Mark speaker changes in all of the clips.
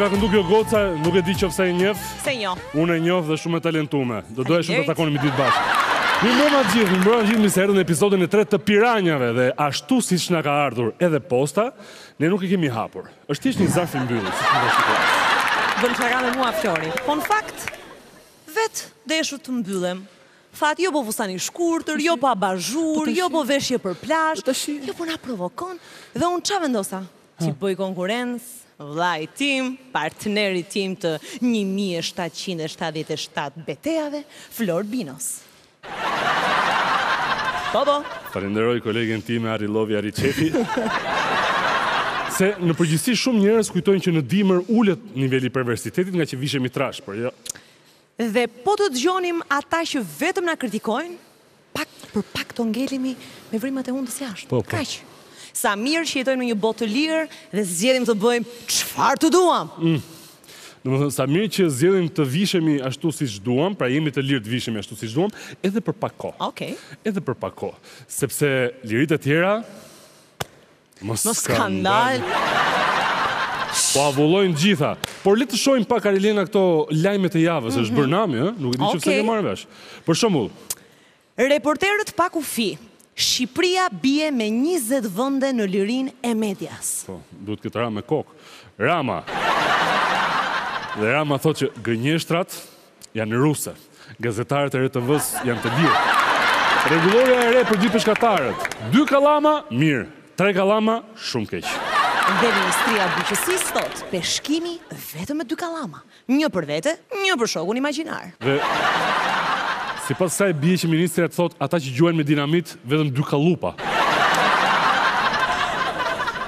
Speaker 1: Ka këndu kjo goca, nuk e di në qoftë se e njeh.
Speaker 2: S'e njoh.
Speaker 1: Unë e njoh dhe shumë e talentume. Do doja shumë të takohemi një ditë bashkë. Mirë mbrëma gjithë, mirë mbrëma gjithë, mirë se erdhët në episodin e tretë të piranjave dhe ashtu siç na ka ardhur edhe posta, ne nuk e kemi hapur. Është, është një zarf i mbyllur, siç na shikoni. Vënë
Speaker 2: që nga me mua, Flori. Po në fakt, vetë dhe shumë të mbyllur. Thatë jo po fustan i shkurtër, jo po abazhur, jo po veshje për plazh, jo po na provokon dhe unë ça vendosa? T'i bëj konkurrencë vëllait tim, partnerit tim të një mijë e shtatëqind e shtatëdhjetë e shtatë betejave, Flor Binos. Po po.
Speaker 1: Falenderoj kolegen time Ari Lovi, Ari Çefi. Se në përgjithësi shumë njerëz kujtojnë që në dimër ulet niveli i perversitetit nga që vishemi trash, por jo.
Speaker 2: Dhe po të dëgjonim ata që vetëm na kritikojnë, pak për pak do ngeleshim me vrimat e hundës jashtë.
Speaker 1: Po, po.
Speaker 2: Kaq. Sa mirë që jetojmë në një botë të lirë dhe zgjedhim të bëjmë çfarë të duam!
Speaker 1: Mm. Domethënë, sa mirë që zgjedhim të vishemi ashtu siç duam, pra jemi të lirë të vishemi ashtu siç duam, edhe për pak kohë.
Speaker 2: Okej.
Speaker 1: Edhe për pak kohë, sepse liritë e tjera
Speaker 2: Më skandal.
Speaker 1: Po avullojnë të gjitha. Por le të shohim pak Arilena këto lajmet e javës, është mhm. bërë nami, ë? Nuk e di çfarë ke marrë vesh. Për shembull,
Speaker 2: Reporterët pa kufi. Shqipëria bie me 20 vende në lirinë e medias.
Speaker 1: Po, duhet ketë rënë me kokë. Rama. Dhe Rama thotë që gënjeshtrat Janë ruse. Gazetarët e RTV-së janë të lirë. Rregullorja e re për peshkatarët. Dy kallama, mirë. Tre kallama, shumë keq.
Speaker 2: Dhe Ministria e Bujqësisë thotë, peshkimi vetëm me dy kallama. Një për vete, një për shokun imagjinar.
Speaker 1: Dhe sipas kësaj bie që ministria të thotë ata që gjuajnë me dinamit, vetëm dy kallupa.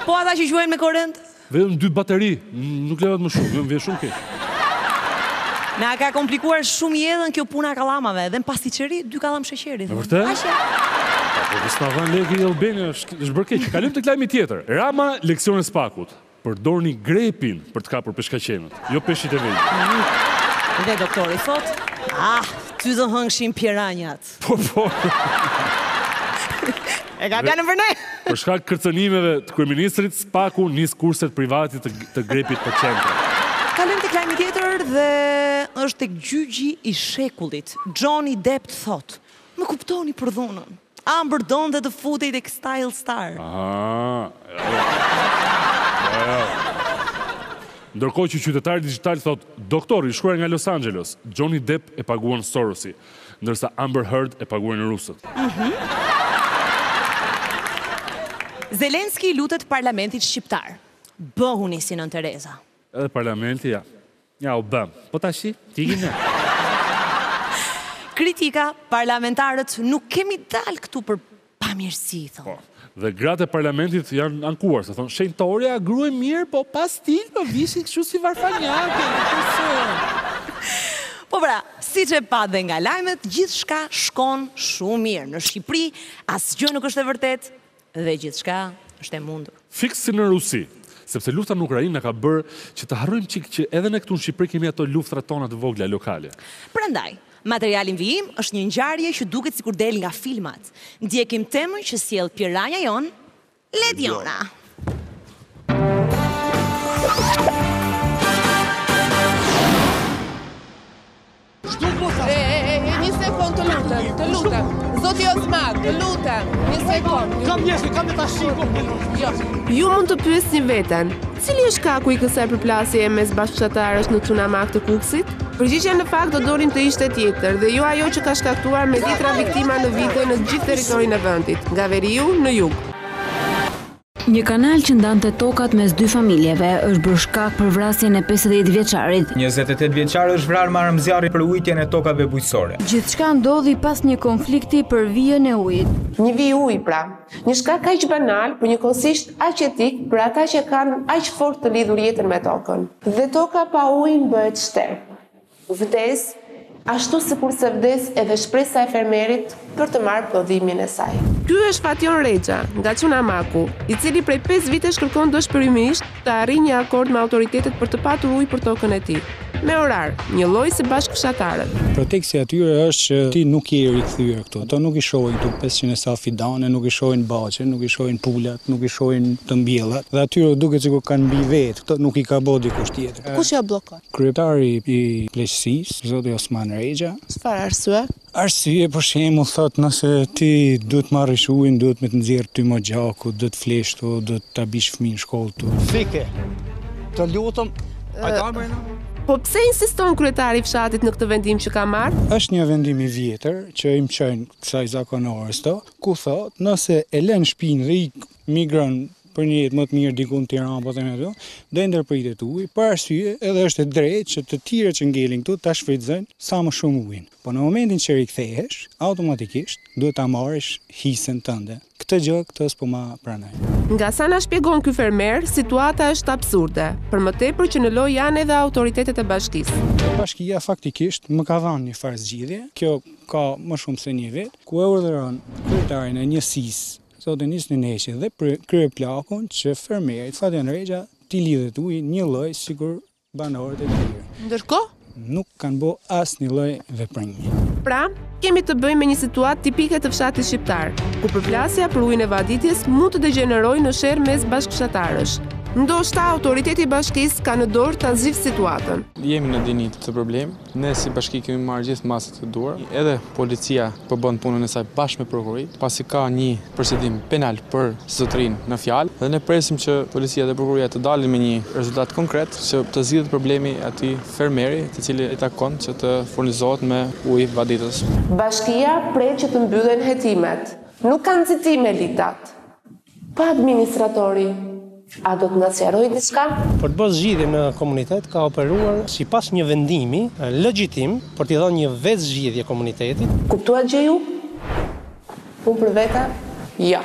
Speaker 2: Po ata që gjuajnë me korrent?
Speaker 1: Vetëm dy bateri, nuk lejohet më shumë, më vjen shumë keq.
Speaker 2: Na ka komplikuar shumë jetën kjo puna e kallamave, edhe në pastiçeri dy kallam sheqeri.
Speaker 1: Është vërtet? Po të s'na vënë lekë e-Albania, është është bërë keq. Kalojmë tek lajmi tjetër. Rama leksione SPAK-ut. Përdorni grepin për të kapur peshkaqenët, jo peshqit e vegjël.
Speaker 2: Dhe doktori thotë, ah, ty të hëngshin piranjat.
Speaker 1: Po po.
Speaker 2: E ka fjalën për ne.
Speaker 1: Për shkak kërcënimeve të kryeministrit, SPAK-u nis kurset private të grepit te qendra.
Speaker 2: Kalojmë tek lajmi tjetër dhe është tek gjyqi i shekullit. Johnny Depp thotë, Më kuptoni për dhunën. Amber donte të futej tek Style Star.
Speaker 1: Aha. Ndërkohë që qytetari dixhital thotë, Doktor, ju shkruaj nga Los Angeles, Johnny Depp e paguan Sorosi. Ndërsa Amber Heard e paguajnë rusët.
Speaker 2: Zelensky i lutet parlamentit shqiptar, Bëhuni si Nënë Tereza.
Speaker 1: Edhe parlamenti ja ja u bëmë. Po tashi të ikim ne.
Speaker 2: Kritika, Parlamentarët nuk kemi dalë këtu për
Speaker 1: bamirësi,
Speaker 2: thonë.
Speaker 1: Po, dhe gratë e parlamentit janë ankuar, se thonë, shenjtorja, grue mirë, po pa stil, po vishej kështu si varfanjake, në të sërë.
Speaker 2: Po pra, siç e patë dhe nga lajmet, gjithçka shkon shumë mirë. Në Shqipëri, asgjë nuk është e vërtetë, dhe gjithçka është e mundur.
Speaker 1: Fiks si në Rusi, sepse lufta në Ukrainë na ka bërë që të harrojmë çikë që edhe ne këtu në Shqipëri kemi ato luftrat tona të vogla lokale.
Speaker 2: Prandaj, Materiali në vijim është një ngjarje që duket sikur del nga filmat. Ndjekim temën që sjell piranja jonë, Lediona.
Speaker 3: Ju mund të pyesni veten,
Speaker 4: Cili është shkaku i kësaj përplasjeje mes bashkëfshatarësh në Çunamak të Kukësit? Përgjigjja në fakt do donim të ishte tjetër dhe jo ajo që ka shkaktuar me dhjetra viktima në vite në gjithë territorin e vendit, nga veriu në jug.
Speaker 5: Një kanal që ndante tokat mes dy familjeve është bërë shkak për vrasjen e pesëdhjetë vjeçarit.
Speaker 3: Njëzet e tetë vjeçari është vrarë me armë zjarri për ujitjen e tokave bujqësore.
Speaker 5: Gjithçka ndodhi pas një konflikti për vijën e ujit.
Speaker 4: Një vijë uji pra, Një shkak aq banal, por njëkohësisht aq jetik për ata që e kanë aq fort të lidhur jetën me tokën. Dhe toka pa ujin bëhet shterpë. Vdes, ashtu sikurse vdes edhe shpresa e fermerit për të marrë prodhimin e saj. Ky është Fatjon Rexha, nga Çunamaku, i cili prej pesë vitesh kërkon dëshpërimisht, të arrijë një akord me autoritetet për të patur ujë për tokën e tij, me orar, njëlloj si bashkëfshatarët. Preteksi
Speaker 6: i tyre është që ti nuk je i rikthyer këtu. Ato nuk i shohin këtu pesëqind e sa fidane, nuk i shohin baçet, nuk i shohin pulat, nuk i shohin të mbjellat dhe atyre u duket sikur kanë mbi vetë, këto nuk i ka bo dikush tjetër.
Speaker 4: Kush ia bllokon?
Speaker 6: Kryetari i pleqësisë, zoti Osman Rexha.
Speaker 4: Çfarë arsye?
Speaker 6: Arsye për shembull thotë nëse ti duhet të marrish ujin duhet me të nxjerr tym oxhaku, duhet të flesh ktu, duhet ta bish fëmijën në shkollë ktu.
Speaker 7: Fike. Të lutem. Ai dalë më në?
Speaker 4: Po pse insiston kryetari i fshatit në këtë vendim që ka marrë?
Speaker 6: Është një vendim i vjetër që i mshojnë kësaj zakonores, ku thotë nëse e lën shpinë dhe ik migron për një jetë më të mirë diku në Tiranë apo themi ato, do i ndërpritet uji, për arsye edhe është e drejtë që të tjerët që ngelin këtu ta shfrytëzojnë sa më shumë ujin. Po në momentin që rikthehesh, automatikisht duhet ta marrësh hisen tënde. Këtë gjë këtë s'po ma pranojnë.
Speaker 4: Nga sa na shpjegon ky fermer, situata është absurde, për më tepër që në lojë janë edhe autoritetet e bashkisë.
Speaker 6: Bashkia faktikisht më ka dhënë një farë zgjidhje, kjo ka më shumë se një vit, ku e urdhëron kryetarin e njësisë zotin Isin Neçi dhe kryeplakun që fermerit Fatjon Rexha t'i lidhet uji njëlloj sikur banorët e tjerë.
Speaker 4: Ndërkohë,
Speaker 6: nuk kanë bo asnjë lloj veprimi.
Speaker 4: Pra, kemi të bëjmë me një situatë tipike të fshatit shqiptar, ku përplasja për ujin e vaditjes mund të degjenerojë në sherr mes bashkëfshatarësh. Ndoshta autoriteti i bashkisë ka në dorë ta zgjidhë situatën.
Speaker 8: Jemi në dijeni të problemit, Ne si bashki kemi marrë gjithë masat e duhura, edhe policia po bën punën e saj bashkë me prokurorinë, pasi ka një procedim penal për zotërinë në fjalë dhe ne presim që policia dhe prokuroria të dalin me një rezultat konkret që të zgjidhet problemi i atij fermeri të cilit i takon që të furnizohet me ujë vaditës.
Speaker 4: Bashkia pret që të mbyllen hetimet. Nuk kanë nxitim elitat. Po administratori, a do të na sqarojë diçka?
Speaker 7: Për të bo zgjidhje në komunitet ka operuar sipas një vendimi legjitim për t'i dhënë një vetzgjidhje komunitetit.
Speaker 4: Kuptuat gjë ju? Unë për vete, jo.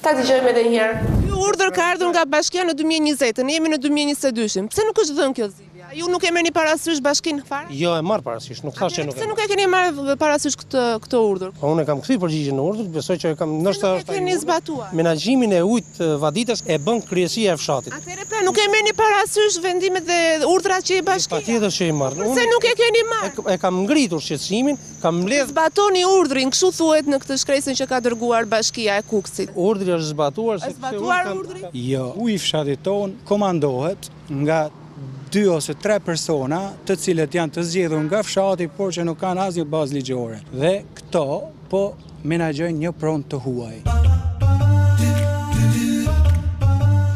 Speaker 4: Ta dëgjojmë edhe një herë. Ky urdhër ka ardhur nga bashkia në dy mijë e njëzetën, jemi në dy mijë e njëzet e dyshin. Pse nuk është dhënë kjo zgjidhje? A ju nuk e merrni parasysh bashkinë fare?
Speaker 7: Jo, e marr parasysh, nuk thashë që nuk e.
Speaker 4: Pse nuk e keni marrë parasysh këtë këtë urdhër?
Speaker 7: Po unë kam kthy përgjigjen në urdhër, besoj që e kam ndoshta është.
Speaker 4: Nuk e keni zbatuar.
Speaker 7: Menaxhimin e ujit vaditës e bën kryesia e fshatit.
Speaker 4: Atëherë pra nuk e merrni parasysh vendimet dhe urdhrat që jep bashkia.
Speaker 7: Patjetër që i marr.
Speaker 4: Pse nuk e keni marrë?
Speaker 7: E kam ngritur shqetësimin, kam mbledh.
Speaker 4: Zbatoni urdhrin, kështu thuhet në këtë shkresën që ka dërguar bashkia e Kukësit.
Speaker 7: Urdhri është zbatuar sepse unë kam.
Speaker 4: Është zbatuar urdhri?
Speaker 6: Jo, uji i fshatit tonë komandohet. nga dy ose tre persona të cilët janë të zgjedhur nga fshati, por që nuk kanë asnjë bazë ligjore. Dhe këto po menaxhojnë një pronë të huaj.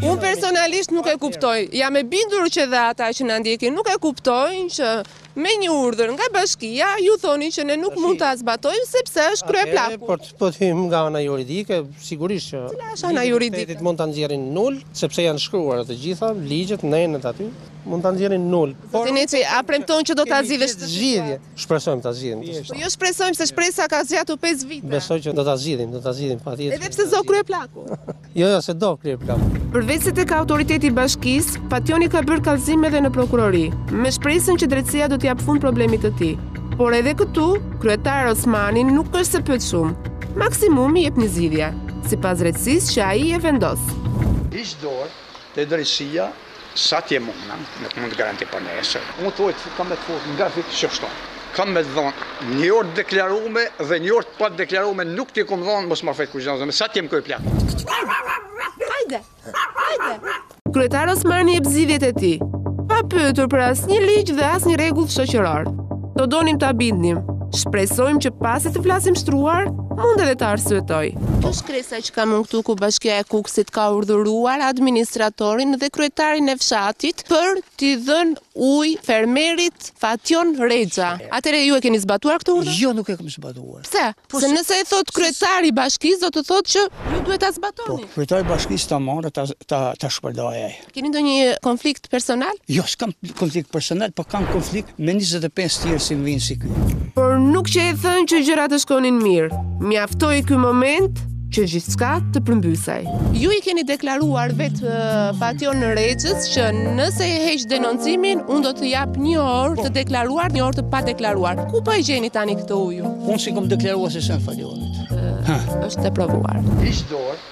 Speaker 4: Unë personalisht nuk e kuptoj. Jam e bindur që dhe ata që na ndjekin nuk e kuptojnë që Me një urdhër nga bashkia, ju thoni që ne nuk mund ta zbatojmë sepse është kryeplaku.
Speaker 7: Po po të hyjmë nga ana juridike, sigurisht që Cila
Speaker 4: është ana juridike?
Speaker 7: mund ta nxjerrin nul, sepse janë shkruar të gjitha ligjet, nenet aty, mund ta nxjerrin nul. Po
Speaker 4: Isin Neçi, a premton që do ta zgjidhësh
Speaker 7: këtë zgjidhje? Shpresojmë ta zgjidhim.
Speaker 4: Po jo shpresojmë se shpresa ka zgjatur 5 vite.
Speaker 7: Besoj që do ta zgjidhim, do ta zgjidhim patjetër.
Speaker 4: Edhe pse s'do kryeplaku.
Speaker 7: Jo, jo, se do kryeplak.
Speaker 4: Përveç se tek autoriteti i bashkisë, Fationi ka bërë kallëzim edhe në prokurori, me shpresën që drejtësia do t'i japë fund problemit të tij. Por edhe këtu, kryetari Osmani nuk është se pyet shumë. Maksimumi jep një zgjidhje, sipas drejtësisë që ai e vendos.
Speaker 9: Hiq dorë te drejtësia Sa t'jem una, nuk mund të garantoj për nesër. Unë thoj t'kam me të fort nga vitë që shto. Kam me të dhonë një orë të deklarume dhe një orë të padeklarume nuk t'i kom dhonë mos ma fejtë kush dhonë dhe sa t'jem kryeplak.
Speaker 4: Hajde, hajde. Kryetar Osmani jep zgjidhjet e tij, pa pyetur për asnjë ligj dhe asnjë rregull shoqëror. Do donim ta bindnim. Shpresojmë që pasi të flasim shtruar, mund edhe të arsyetoj. Kjo shkresa që kam unë këtu ku bashkia e Kukësit ka urdhëruar administratorin dhe kryetarin e fshatit për t'i dhënë ujë fermerit Fation Rexha. Atëherë ju e keni zbatuar këtë urdhër?
Speaker 10: Jo, nuk e kam zbatuar.
Speaker 4: Pse? Po se nëse e thotë kryetari i bashkisë do të thotë që ju duhet ta zbatoni.
Speaker 10: Po, kryetari i bashkisë ta marrë ta ta, ta shpërndajë.
Speaker 4: Keni ndonjë konflikt personal?
Speaker 10: Jo, s'kam konflikt personal, po kam konflikt me 25 tjerë si vijnë si ky.
Speaker 4: Por nuk qe e thënë që gjërat të shkonin mirë. Mjaftoi ky moment që gjithçka të përmbysej. Ju i keni deklaruar vetë Fation Rexhës që nëse e heq denoncimin, unë do të jap një orë të deklaruar, një orë të padeklaruar. Ku po e gjeni tani këtë ujë?
Speaker 10: Unë s'i kom deklaruar asesi Fationit.
Speaker 4: Është e provuar.
Speaker 9: Hiq dorë.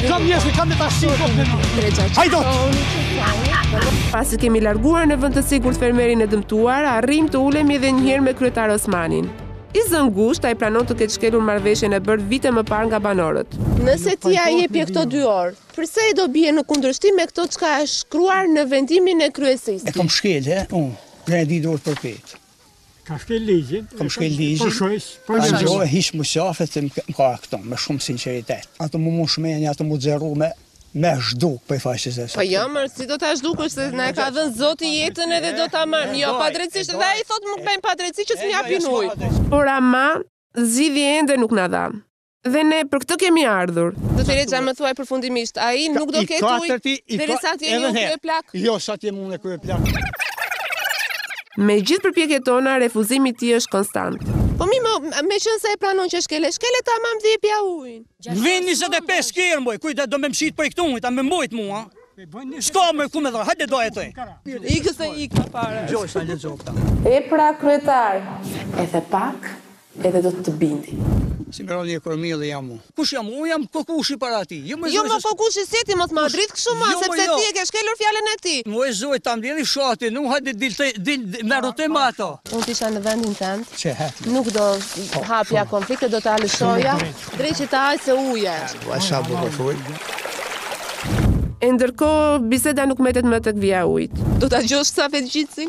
Speaker 9: Kam
Speaker 4: njerëz që kanë tash
Speaker 10: shumë kohë në
Speaker 4: Greqi.
Speaker 10: Hajde.
Speaker 4: Pasi kemi larguar në vend të sigurt fermerin e dëmtuar, arrijmë të ulemi edhe një herë me kryetar Osmanin. I zënë ngushtë, ai pranon të ketë shkelur marrëveshjen e bërë vite më parë nga banorët. Nëse ti ia jepje këto 2 orë, përse do bije në kundërshtim me këto çka është shkruar në vendimin e kryesisë?
Speaker 10: E kam shkelë, unë. Me e ditë dorë për vete.
Speaker 11: Ke shkel ligjin.
Speaker 10: Kam shkel ligjin.
Speaker 11: Po shojsh, po shojsh.
Speaker 10: Ajo e hiqmu qafe se më ka, ta them me shumë sinqeritet. Ato më mu shmeni, ato më xherru me me zhduk prej faqes e
Speaker 4: Po jam, jo, si do ta zhdukësh se na e ka dhënë zoti jetën edhe do ta marr. Jo, padrejtësi dhe ai thotë më bëjnë padrejtësi që s'më japin ujë. Por ama zgjidhje ende nuk na dha. Dhe ne për këtë kemi ardhur. Dhe Rexha më thuaj përfundimisht, ai nuk do ketë ujë. I katërti, i katërti edhe një plak.
Speaker 10: Jo, sa t'jem unë kryeplak.
Speaker 4: Me gjithë përpjekjet tona, refuzimi i tij është konstant. Po mirë, meqenëse e pranon që shkele, shkele tamam dhe jepja ujnë.
Speaker 10: Vijnë 25 tjerë, mbaj, kujt do me mshit prej këtu ujnë, ta me mbojt mua. S'kam ku me dhërë, hajde do e të e.
Speaker 4: Ikë se ikë të pare.
Speaker 10: Gjoj, sa le gjoj, ta.
Speaker 4: E pra, kryetar, edhe pak, Edhe do të bindi.
Speaker 10: Si me rani e kërmili jam mu. Kush jam mu? Unë jam kokushi para ti. Jo më
Speaker 4: jo, kokushi
Speaker 10: se
Speaker 4: ti mos m'u dridh kështu më,
Speaker 10: jo,
Speaker 4: sepse
Speaker 10: jo.
Speaker 4: ti e ke shkelur fjalën e ti.
Speaker 10: Mu e zoj ta mbledhi shati, nuk hajde dil të dil me rrotë më ato.
Speaker 4: Unë të isha në vendin tënd.
Speaker 10: Çe hat.
Speaker 4: Nuk do po, hapja konflikte, do ta lëshoja. Dreqi ta hajë se uje.
Speaker 10: Po sa bukur thuj.
Speaker 4: E ndërkohë biseda nuk mbetet më tek vija ujit. Do ta
Speaker 10: gjysh Safet Gjicin?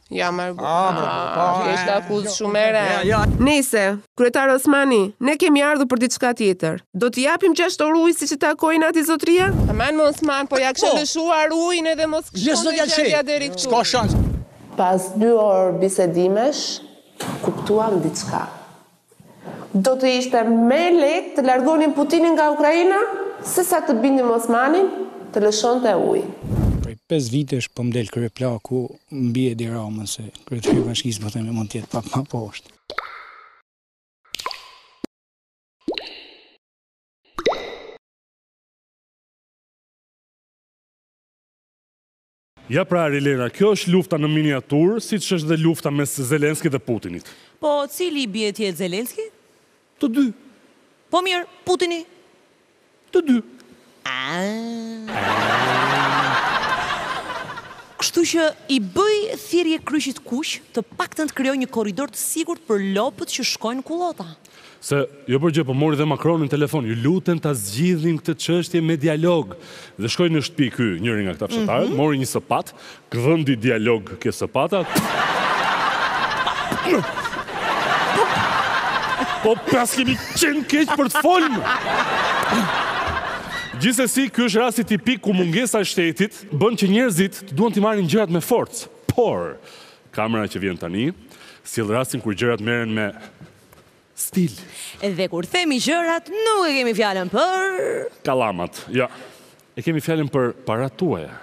Speaker 4: Ja marr bu.
Speaker 10: Ah, po, po, po, ah,
Speaker 4: është akuzë jo, shumë e
Speaker 10: rëndë.
Speaker 4: Nëse, kryetar Osmani, ne kemi ardhur për diçka tjetër. Do t'i japim gjashtë orë ujë siç i takojnë atij zotria? Aman me Osman, po ja kishe lëshuar ujin edhe mos
Speaker 10: kish të
Speaker 4: gjendja deri këtu.
Speaker 10: S'ka shans.
Speaker 4: Pas dy orë bisedimesh, kuptuam diçka. Do të ishte më lehtë të largonin Putinin nga Ukraina se sa të bindim Osmanin të lëshonte ujin.
Speaker 6: Prej pesë vitesh po më del kryeplaku mbi Edi Ramën se kryetari i bashkisë po themi mund të jetë pak më poshtë.
Speaker 1: Ja pra Arilena, kjo është lufta në miniaturë, siç është dhe lufta mes Zelenskit dhe Putinit.
Speaker 2: Po cili i bie të jetë Zelenski?
Speaker 1: Të dy.
Speaker 2: Po mirë, Putini?
Speaker 1: Të dy.
Speaker 2: Kështu që i bëj thirrje Kryqit të Kuq të paktën të krijojë një korridor të sigurt për lopët që shkojnë në kullota.
Speaker 1: Se jo për gjë po mori dhe Makronin në telefon, ju lutem ta zgjidhim këtë çështje me dialog. Dhe shkoi në shtëpi ky njëri nga këta fshatarët, mori një sëpat, gdhendi dialog kjo sëpata. Po pas kemi qenë keq për të folmë. Gjithsesi, ky është rasti tipik ku mungesa e shtetit bën që njerëzit duan t'i marrin gjërat me forcë. Por, Kamera që vjen tani, sjell rastin kur gjërat merren me stil.
Speaker 2: Dhe kur themi gjërat, nuk e kemi fjalën për...
Speaker 1: Kalamat, jo. E kemi fjalën për paratë tuaja.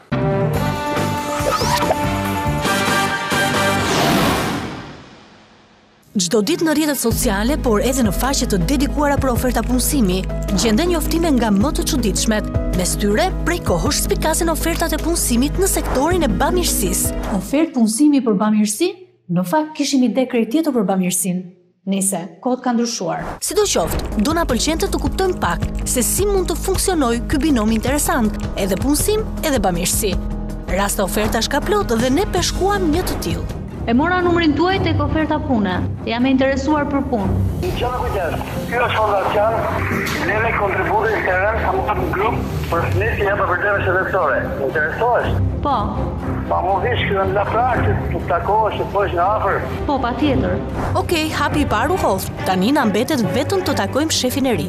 Speaker 12: Çdo ditë në rrjetet sociale, por edhe në faqe të dedikuara për oferta punësimi, gjenden njoftime nga më të çuditshmet. Mes tyre, prej kohësh spikasin ofertat e punësimit në sektorin e bamirësisë.
Speaker 13: Ofertë punësimi për bamirësi? Në fakt, kishim ide krejt tjetër për bamirësinë. Nejse, kohët kanë ndryshuar.
Speaker 12: Sidoqoftë, do na pëlqente të kuptojmë pak se si mund të funksionojë ky binom interesant, edhe punësim, edhe bamirësi. Raste ofertash ka plot dhe ne peshkuam një të tillë.
Speaker 13: E mora numrin tuaj tek oferta pune. Jam e interesuar për punë.
Speaker 14: Dëgjo me kujdes, ky është fondacion, mbledhim kontribute në terren në grup për fëmijë që janë me probleme shëndetësore. Interesohesh?
Speaker 13: Po.
Speaker 14: Po mund të vish këtu në Laprakë që të takohesh të njoftohesh nga afër.
Speaker 13: Po, patjetër.
Speaker 12: Okej, hapi i parë u hodh. Tani na mbetet vetëm të takojmë shefin e ri.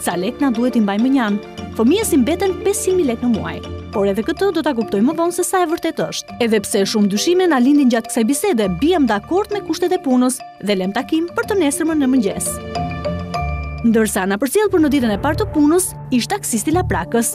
Speaker 12: Ca lekë na duhet t'i mbajmë mënjanë? Fëmijës i mbeten 500.000 lekë në muaj. Por edhe këtë do ta kuptojmë më vonë se sa e vërtetë është. Edhe pse shumë dyshime na lindin gjatë kësaj bisede, biem dakord me kushtet e punës dhe lëmë takim për të nesërmen në mëngjes. Ndërsa na përcjell për në ditën e parë të punës, ish taksisti i Laprakës,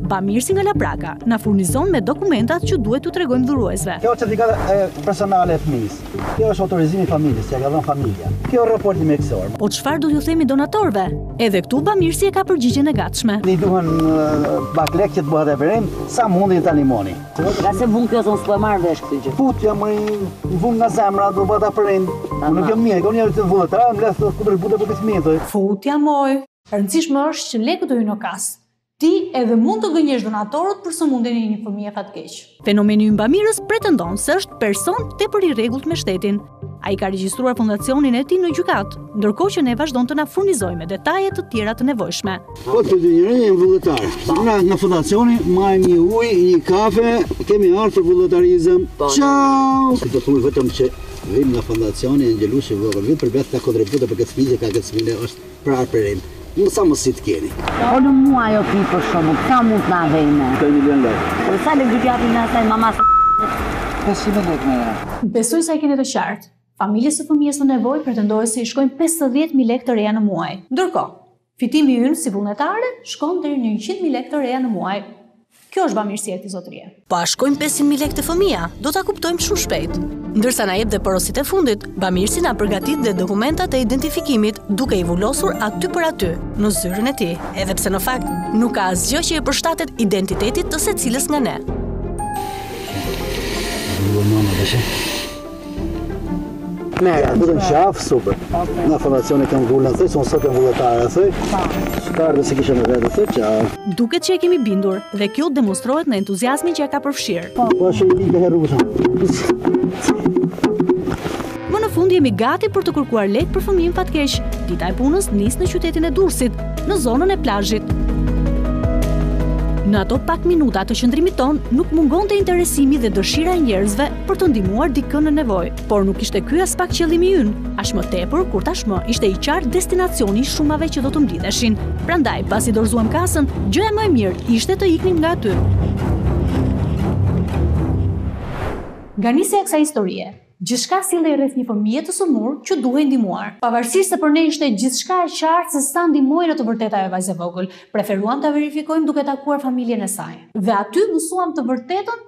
Speaker 12: Bamirësi nga Lapraka na furnizon me dokumentat që duhet t'u tregojmë dhuruesve.
Speaker 10: Kjo është certifikata personale e fëmijës. Kjo është autorizimi i familjes, që e ka dhënë familja. Kjo është raporti mjekësor.
Speaker 12: Po çfarë do t'ju themi donatorëve? Edhe këtu bamirësi e ka përgjigjen e gatshme.
Speaker 10: Na duhen pak lekë që të bëhet operim, sa mundni ta ndihmoni.
Speaker 15: Nga se vun kjo zonë s'po e marr vesh këtë gjë.
Speaker 10: Put jam më vun nga zemra, do bëhet operim. Nuk jam mirë, kam njerëz të vullët, a mbledh këtu për butë për fëmijët.
Speaker 13: Futja kot, e rëndësishme është që lekët të hyjnë në kasë. Ti edhe mund të gënjesh donatorët për sëmundjen e një fëmije fatkeq.
Speaker 12: Fenomeni ynë bamirës pretendon se është person tepër i rregullt me shtetin. Ai ka regjistruar fondacionin e tij në gjykatë, ndërkohë që ne vazhdon të na furnizojë me detaje të tjera të nevojshme.
Speaker 16: Po të të pyesin, jemi vullnetarë. Ne nga fondacioni marrim një ujë, një kafe, kemi ardhur për vullnetarizëm. Ciao! Ti thuaj vetëm që vijmë nga fondacioni Engjëllushi i Vogël, vijmë për të mbledhur kontribute për këtë fëmijë që ka këtë sëmundje, është për operim me sa mundësi të keni.
Speaker 15: Folu mua ajo pi për shumë, këta mund të nga dhejme.
Speaker 16: Këta një milion lekë.
Speaker 15: Për sa lek gjithja për nga saj mama
Speaker 10: së... Pesë mijë lekë me ja.
Speaker 13: Besoj se e keni të qartë. Familjes së fëmijës në nevojë pretendohet se i shkojnë pesëdhjetë mijë lekë të reja në muaj. Ndërkohë, fitimi ynë si vullnetare shkon deri në njëqind mijë lekë të reja në muaj. Kjo është bamirësia e këtij zotërie.
Speaker 12: Po a shkojnë 500 mijë lekë te fëmija? Do ta kuptojmë shumë shpejt. Ndërsa na jep dhe porositë e fundit, bamirësi na përgatit dhe dokumentat e identifikimit duke i vulosur aty për aty, në zyrën e tij, edhe pse në fakt nuk ka asgjë që i përshtatet identitetit të secilës nga ne.
Speaker 16: Duhet mama,
Speaker 10: Merë,
Speaker 16: vetëm qafë, super. Në fondacionit të ngullën, thëjë, sonë sot jam vullnetare, thëjë. Po. Shkarë dhe s'e kisha me vete, thëjë, qafë.
Speaker 12: Duket që e kemi bindur, dhe kjo demonstrohet në entuziazmin që e ka përfshirë.
Speaker 16: Po, po është i dhe herusën.
Speaker 12: Më në fund jemi gati për të kërkuar lekë për fëmijën fatkeq. Dita e punës nis në qytetin e Durrësit, në zonën e plazhit. Në ato pak minuta të qëndrimit tonë nuk mungonte interesimi dhe dëshira e njerëzve për të ndihmuar dikë në nevojë, por nuk ishte ky aspak qëllimi ynë, aq më tepër kur tashmë ishte i qartë destinacioni i shumave që do të mblidheshin. Prandaj, pasi dorëzuam kasën, gjëja më e mirë ishte të iknim nga aty. Nga nisja e kësaj historie, gjithçka sillej rreth një fëmije të sëmurë që duhej ndihmuar. Pavarësisht se për ne ishte gjithçka e qartë se sa ndihmohej në të vërtetë ajo vajzë e vogël, preferuam ta verifikojmë duke takuar familjen e saj. Dhe aty mësuam të vërtetën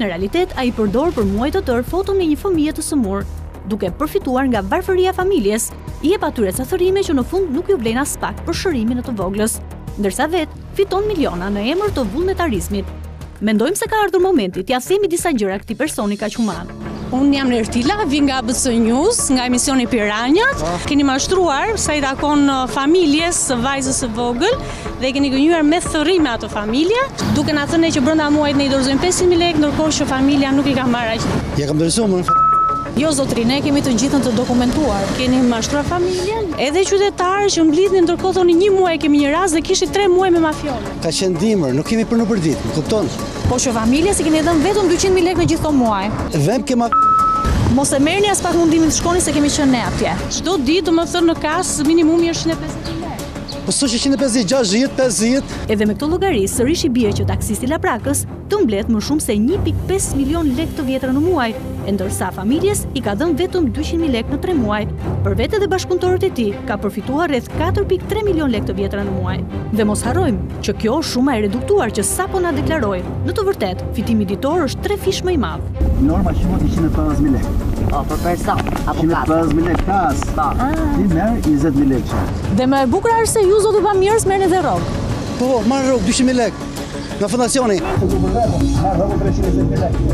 Speaker 12: Në realitet, ai përdor për muaj të tërë foton e një fëmije të sëmurë, duke përfituar nga varfëria e familjes, i jep atyre ca thërrime që në fund nuk u vlejnë aspak për shërimin e të voglës, ndërsa vetë fiton miliona në emër të vullnetarizmit. Mendojmë se ka ardhur momenti t'ia themi disa gjëra këtij personi kaq human.
Speaker 17: Unë jam Nertila, vij nga ABC News, nga emisioni Piranjat. Keni mashtruar sa i takon uh, familjes së vajzës së vogël dhe keni gënjyer me thërrime atë familje, duke na thënë ne që brenda muajit ne i dorëzojmë pesëqind mijë lekë, ndërkohë që familja nuk i ka marrë aq.
Speaker 16: Ia kam dorëzuar më në fakt.
Speaker 17: Jo zotëri, ne kemi të gjithën të dokumentuar. Keni mashtruar familjen? Edhe qytetarë që mblidhni ndërkohë thoni një muaj kemi një rast dhe kishit tre muaj me mafion.
Speaker 16: Ka qenë dimër, nuk kemi punë përditë, më kupton?
Speaker 17: Po që familjes i keni dhënë vetëm dyqind mijë lekë në gjithë këto muaj.
Speaker 16: Vend ke marrë.
Speaker 17: Mos e merrni aspak mundimin të shkoni se kemi qenë ne atje. Çdo ditë, domethënë në kasë minimum është njëqind e pesëdhjetë mijë lekë.
Speaker 16: Po, njëqind e pesëdhjetë, gjashtëdhjetë, pesëdhjetë.
Speaker 12: Edhe me këto llogari sërish i bie që taksisti i Laprakës të mbledhë më shumë se një pikë pesë milionë lekë të vjetra në muaj, e ndërsa familjes i ka dhënë vetëm dyqind mijë lekë në tre muaj. Për vete dhe bashkëpunëtorët e tij ka përfituar rreth katër pikë tre milionë lekë të vjetra në muaj. Dhe mos harrojmë që kjo është shuma e reduktuar që sapo na deklaroi. Në të vërtetë, fitimi ditor është trefish më i madh.
Speaker 16: Norma quhet njëqind e pesëdhjetë mijë lekë.
Speaker 15: Po, për person apo kasë?
Speaker 16: Njëqind e pesëdhjetë mijë lekë kasë. Po. Ti merr njëzet mijë lekë.
Speaker 17: Dhe më e bukura është se ju zoti bamirës merrni dhe rrogë.
Speaker 16: Po, po marr rrogë 200 mijë lekë. Nga fondacioni.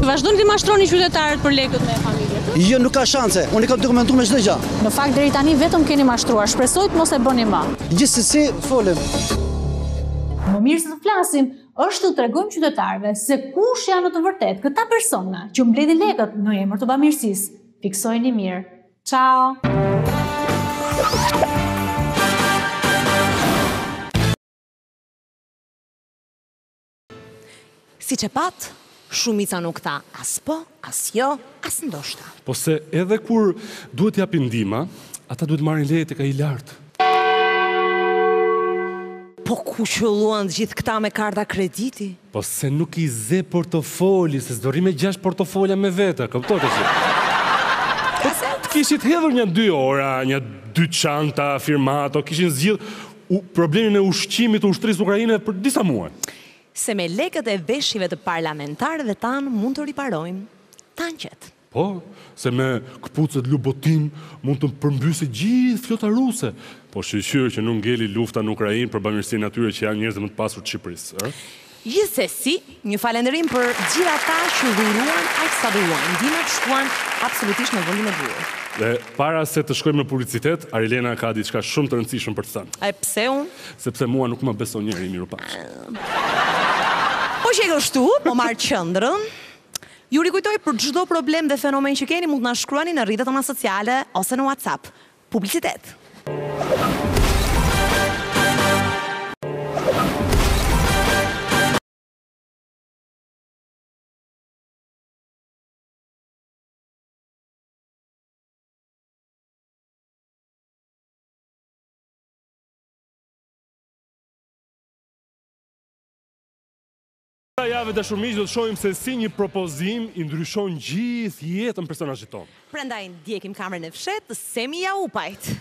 Speaker 17: Vazhdoni t'i mashtroni qytetarët për lekët me familje.
Speaker 16: Jo, nuk ka shanse. Unë i kam dokumentu me çdo gjë.
Speaker 17: Në fakt deri tani vetëm keni mashtruar. Shpresoj të mos e bëni më.
Speaker 16: Gjithsesi, folim.
Speaker 12: Më mirë se të flasim, është t'u tregojmë qytetarëve se kush janë në të vërtetë këta persona që mbledhin lekët në emër të bamirësisë. Fiksojeni mirë.
Speaker 2: Siç e patë, shumica nuk tha as po, as jo, as ndoshta.
Speaker 1: Pse edhe kur duhet të japin ndihma, ata duhet të marrin leje tek ai i lartë.
Speaker 2: Po ku qëlluan gjithë këta me karta krediti?
Speaker 1: Po se nuk i ze portofoli, se s'do rri me gjashtë portofolja me vete, kupton? Të kishit hedhur nja dy ora, nja dy çanta firmato, kishin zgjidhë problemin e ushqimit të ushtrisë ukrainase për disa muaj.
Speaker 2: Se me lekët e veshjeve të parlamentarëve tanë mund të riparojmë tanket.
Speaker 1: Po, se me këpucët Lubotin mund të përmbysej gjithë flota ruse! Po shyqyr që nuk ngeli lufta në Ukrainë për bamirësinë e atyre që janë njerëzit më të pasur të Shqipërisë, ëh?
Speaker 2: Gjithsesi, një falënderim për gjithë ata që dhuruan aq sa dhuruan. Ndihmat shkuan absolutisht në vendin e duhur.
Speaker 1: Dhe para se të shkojmë në publicitet, Arilena ka diçka shumë të rëndësishme për të thënë.
Speaker 2: E pse unë?
Speaker 1: Sepse mua nuk më beson njeri, mirupafshim.
Speaker 2: Po qe kështu, po marr qendrën. Ju rikujtoj për çdo problem dhe fenomen që keni mund të na shkruani në rrjetet tona sociale ose në WhatsApp. Publicitet.
Speaker 1: Këtë javë, të dashur miq, do të shohim se si një propozim i ndryshon gjithë jetën personazhit tonë.
Speaker 2: Prandaj ndjekim kamerën e fshehtë Semi Jaupajt.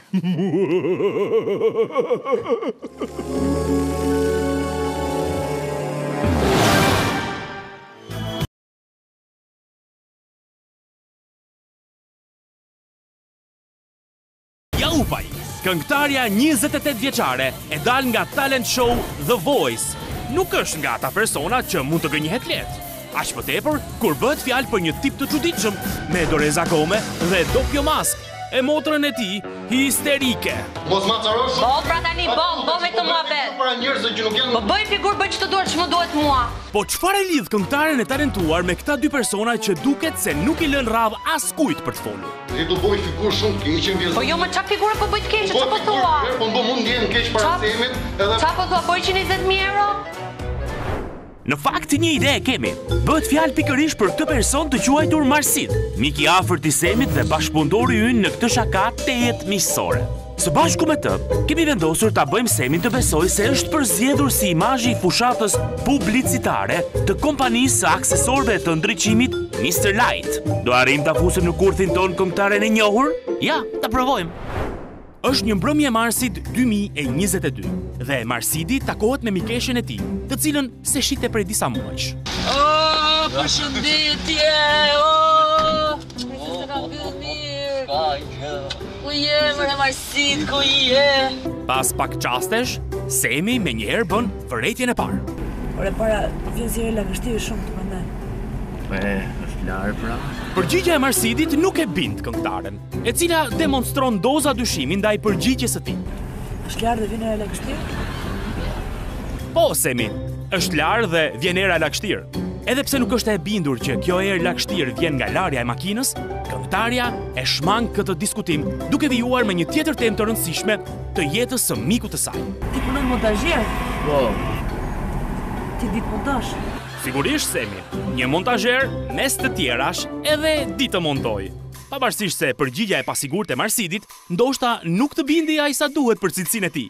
Speaker 18: Jaupaj, këngëtarja njëzet e tetë vjeçare e dalë nga talent show The Voice, nuk është nga ata persona që mund të gënjehet lehtë, aq më tepër kur bëhet fjalë për një tip të çuditshëm me doreza gome dhe dopio maskë e motrën e tij histerike.
Speaker 19: Mos më acaro shumë.
Speaker 20: Po pra tani po, po me këtë muhabet.
Speaker 19: Para njerëzve që nuk janë.
Speaker 20: Po bëj figurë bëj ç'të duhet ç'më duhet mua.
Speaker 18: Po çfarë e lidh këngëtaren e talentuar me këta dy persona që duket se nuk i lënë radhë askujt për të folur?
Speaker 19: Ti do bëj figurë shumë të keqe mbi.
Speaker 20: Po jo më çfarë figurë po bëj të keqe çfarë po thua?
Speaker 19: Po më mund ndjen keq para Semit edhe
Speaker 20: Çfarë po thua? Po 120000 euro?
Speaker 18: Në fakt një ide e kemi. Bëhet fjalë pikërisht për këtë person të quajtur Marsid, mik i afërt i Semit dhe bashkëpunëtori ynë në këtë shaka tejet miqësore. Së bashku me të, kemi vendosur ta bëjmë Semin të besojë se është përzgjedhur si imazhi i fushatës publicitare të kompanisë së aksesorëve të ndriçimit Mr. Light. Do arrijmë ta fusim në kurthin tonë këngëtaren e njohur? Ja, ta provojmë. Është një mbrëmje e marsit 2022 dhe Marsidi takohet me mikeshen e tij, të cilën s'e shihte prej disa muajsh.
Speaker 20: Oh, përshëndetje! Oh! Ku je, more Marsid, ku je?
Speaker 18: Pas pak çastesh, Semi menjëherë bën vërejtjen e parë.
Speaker 2: Ore, para, vjen si erë lagështirë shumë të përne.
Speaker 18: E, është larë pra. Përgjigja e Marsidit nuk e bind këngëtaren, e cila demonstron doza dyshimi ndaj përgjigjes së tij.
Speaker 2: Është larë dhe vjen era lagështirë?
Speaker 18: Po, Semi, është larë dhe vjen era lagështirë. Edhe pse nuk është e bindur që kjo erë lagështirë vjen nga larja e makinës, këngëtarja e shmang këtë diskutim duke vijuar me një tjetër temë të rëndësishme të jetës së mikut të saj.
Speaker 2: Ti punon montazhier?
Speaker 18: Po.
Speaker 2: Ti di të montosh?
Speaker 18: Sigurisht, Semi, një montazhier mes të tjerash edhe di të montojë. Pavarësisht se përgjigja e pasigurt e Marsidit, ndoshta nuk të bindi ai sa duhet për cilësinë e tij.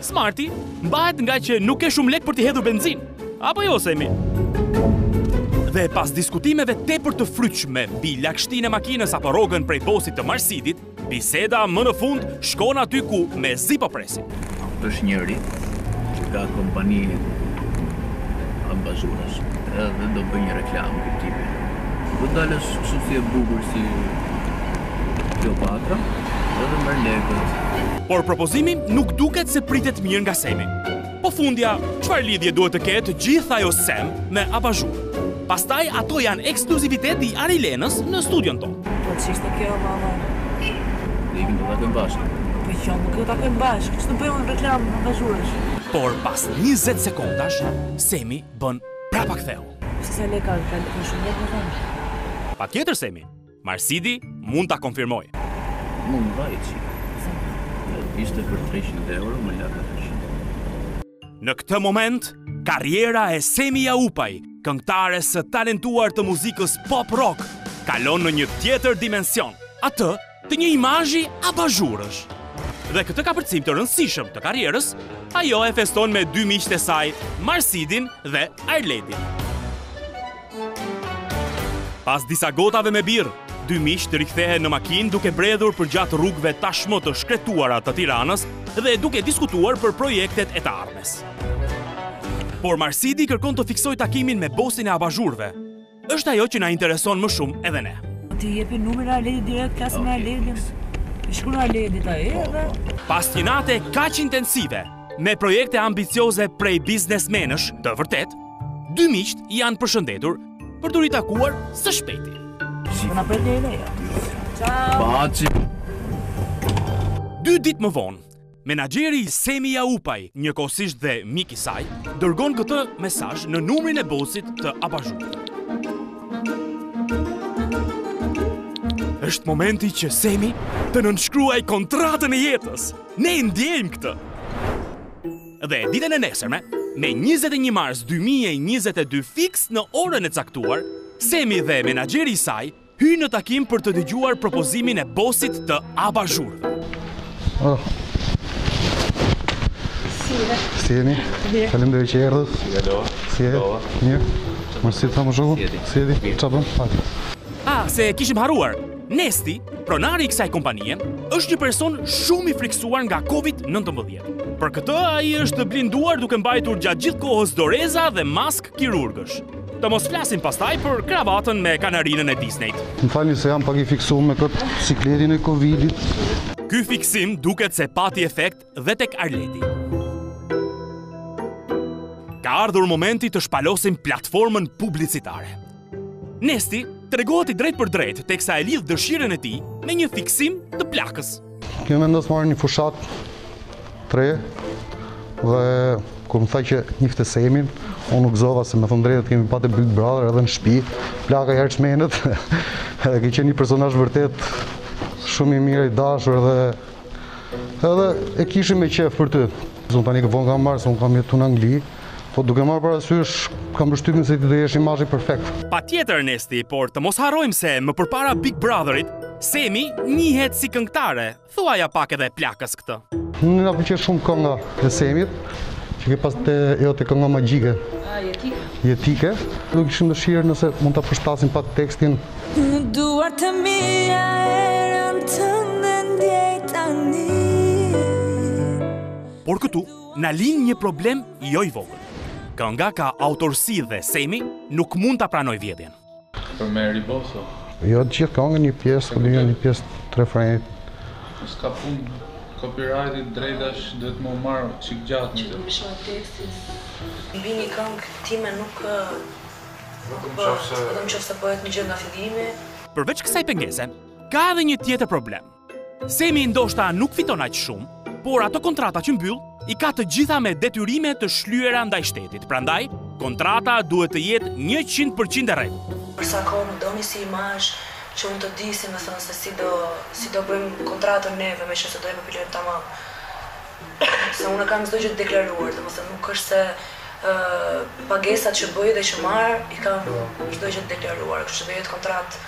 Speaker 18: Smarti mbahet ngaqë nuk ke shumë lekë për t'i hedhur benzinë. Apo jo, Semi? Dhe pas diskutimeve tepër të frytshme mbi lagështinë e makinës apo rrogën prej bosit të Marsidit, biseda më në fund shkon aty ku mezi po presim.
Speaker 21: Është njëri që ka kompani abazhurësh edhe do bëjë një reklamë këtë tipit. Do dalësh kështu e bukur si Kleopatra edhe merr lekët.
Speaker 18: Por propozimi nuk duket se pritet mirë nga Semi. Po fundja, çfarë lidhje duhet të ketë gjithë ajo Sem me abazhurë? Pastaj ato janë ekskluzivitet i Arilenës në studion tonë.
Speaker 2: Po ç'ishte kjo, mama?
Speaker 21: Ne ikim të takojmë bashkë.
Speaker 2: Po jo, nuk të takojmë bashkë, që të bëjmë një reklamë abazhurësh.
Speaker 18: Por pas 20 sekondash, Semi bën prapaktheu.
Speaker 2: Se le ka, ka shumë dhe
Speaker 18: të Patjetër, Semi, Marsidi mund ta konfirmojë.
Speaker 21: Mund të vajë çik. Ishte për 300 euro më la ka
Speaker 18: Në këtë moment, karriera e Semi Jaupaj, këngëtares së talentuar të muzikës pop rock, kalon në një tjetër dimension, atë të një imazhi abazhurësh. Dhe këtë kapërcim të rëndësishëm të karrierës, ajo e feston me dy miqtë e saj, Marsidin dhe Arledin. Pas disa gotave me birrë, dy miqtë rikthehen në makinë duke bredhur përgjatë rrugëve tashmë të shkretuara të Tiranës dhe duke diskutuar për projektet e të ardhmes. Por Marsidi kërkon të fiksojë takimin me bosin e abazhurëve. Është ajo që na intereson më shumë edhe ne.
Speaker 2: Ti jepi numrin e Arledit direkt, flasë me Arledin. I shkrun Arledit a e dhe...
Speaker 18: Pas një nate kaq intensive, me projekte ambicioze prej biznesmenësh të vërtetë, Dy miqtë janë përshëndetur për t'u ritakuar së shpejti.
Speaker 2: Po na pret një ide. Ciao.
Speaker 21: Baci.
Speaker 18: Dy ditë më vonë, menaxheri i Semi Jaupaj, njëkohësisht dhe mik i saj, dërgon këtë mesazh në numrin e bosit të abazhurit. Është momenti që Semi të nënshkruajë kontratën e jetës. Ne e ndjejmë këtë. Dhe ditën e nesërme, me 21 mars 2022 fiks në orën e caktuar, Semi dhe menaxheri i saj hyjnë në takim për të dëgjuar propozimin e bosit të abazhurve.
Speaker 22: Oh.
Speaker 20: Si
Speaker 22: jeni? Faleminderit që erdhët.
Speaker 21: Si jeni?
Speaker 22: Si jeni? Si jeni? Më si të thamë shumë? Si jeni? Si jeni? Ça bëmë? Fati.
Speaker 18: A, se kishim harruar. Nesti, pronari i kësaj kompanije, është një person shumë i frikësuar nga COVID-19. Për këtë ai është blinduar duke mbajtur gjatë gjithë kohës doreza dhe maskë kirurgësh. Të mos flasim pastaj për kravatën me kanarinën e Disney.
Speaker 23: Më falni se jam pak i fiksuar me këtë sikletin e Covidit.
Speaker 18: Ky fiksim duket se pati efekt dhe tek Arleti. Ka ardhur momenti të shpalosim platformën publicitare. Nesti tregohet i drejtpërdrejtë, teksa e lidh dëshirën e tij me një fiksim të plakës.
Speaker 23: Kemi vendos marrë një fushatë të re dhe kur më tha që njifte Semin, unë u gëzova se me thënë të drejtën kemi pa te Big Brother edhe në shpi, plaka i kishte lënë mentë, edhe ke qenë një personazh vërtet shumë i mirë i dashur dhe edhe e kishim me qejf për ty. Unë tani vonë kam marrë, se unë kam jetu në Angli, Po duke marrë parasysh, kam përshtypjen se ti do jesh imazhi perfekt.
Speaker 18: Patjetër Nesti, por të mos harrojmë se më përpara Big Brother-it, Semi njihet si këngëtare, thuaja pak edhe plakës këtë.
Speaker 23: Ne na pëlqen shumë kënga e Semit, që ke pas te jo te kënga magjike.
Speaker 24: Ah, jetike.
Speaker 23: Jetike. Do kishim dëshirë nëse mund ta përshtasim pak tekstin.
Speaker 24: Në duar të mia erën tënde ndjej tani.
Speaker 18: Por këtu Na lind një problem jo i vogël. Kënga ka autorësi dhe Semi nuk mund ta pranojë vjedhjen.
Speaker 25: Për me ribo,
Speaker 23: jo. Jo të gjithë këngën, një pjesë, po një pjesë të refrenit.
Speaker 25: S'ka punë. Copyright-i drejtash, duhet
Speaker 26: me
Speaker 25: u
Speaker 26: marr
Speaker 25: çik
Speaker 26: gjatë një herë. Mbi një këngë time nuk bëhet, vetëm nëse bëhet një gjë nga fillimi.
Speaker 18: Përveç kësaj pengese, ka edhe një tjetër problem. Semi ndoshta nuk fiton aq shumë, por ato kontrata që mbyll i ka të gjitha me detyrime të shlyera ndaj shtetit. Prandaj, kontrata duhet të jetë 100% e rregullt.
Speaker 26: Për sa kohë më doni si imazh që unë të di, si me thënë, se si do si do bëjmë kontratën neve, meqenëse do e përpiluajmë tamam. Se unë e kam çdo gjë të deklaruar, domethënë nuk është se pagesat që bëj dhe që marr i kam çdo gjë të deklaruar, kështu që do jetë kontratë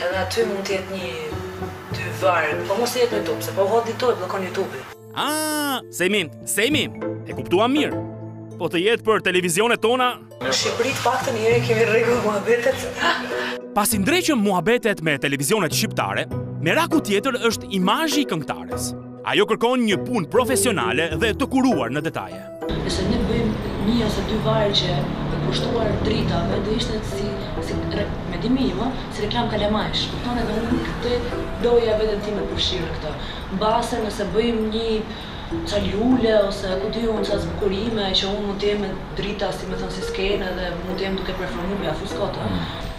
Speaker 26: Edhe aty mund të jetë nji dy varg. Po mos jetë në YouTube, se po vure direkt e bllokon YouTube-i.
Speaker 18: Ah, Semi, Semi, e kuptuam mirë. Po të jetë për televizionet tona.
Speaker 26: Në Shqipëri të paktën ne i kemi rregull muhabetet.
Speaker 18: Pasi ndreqëm muhabetet me televizionet shqiptare, meraku tjetër është imazhi i këngëtares. Ajo kërkon një punë profesionale dhe të kuruar në detaje.
Speaker 26: Nëse ne bëjmë një ose dy vargje të kushtuar dritave do të ishte si si mendimi im ë si reklamë kalamajsh kupton edhe unë nuk e doja veten time përfshirë në këtë mbase nëse bëjmë një ca lule ose ku di unë ca zbukurime që unë mund të jem me drita si me thënë si skenë edhe mund të jem duke performu ia fus kot
Speaker 25: ë.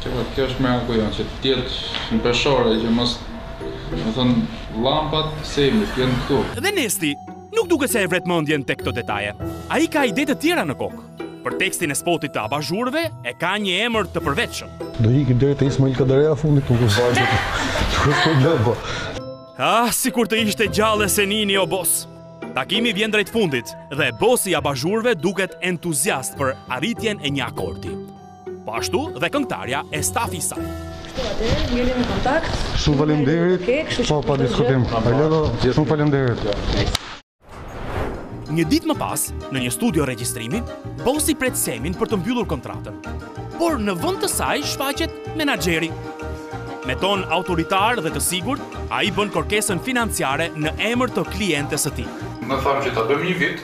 Speaker 25: Po kjo është marrëveshja që të jetë e përshirë që mos do të thënë llampat semi të jenë këtu.
Speaker 18: Dhe Nesti Nuk duket se e vret mendjen tek këto detaje. Ai ka ide të tjera në kokë. Për tekstin e spotit të abazhurëve e ka një emër të përveçëm.
Speaker 23: Do ikim deri te Ismail Kadareja fundit. Kush po do po?
Speaker 18: Ah, sikur të ishte gjallë Yesenini o bos. Takimi vjen drejt fundit dhe bosi i abazhurëve duket entuziast për arritjen e një akordi. Po ashtu dhe këngëtarja e stafi i saj.
Speaker 26: Kështu atëherë, jemi në kontakt.
Speaker 23: Shumë faleminderit. Po pa diskutim. Alo, shumë faleminderit.
Speaker 18: Një ditë më pas, në një studio regjistrimi, bosi pret Semin për të mbyllur kontratën. Por në vend të saj shfaqet menaxheri. Me ton autoritar dhe të sigurt, ai bën kërkesën financiare në emër të klientes së tij.
Speaker 25: Më thanë që ta bëjmë një vit,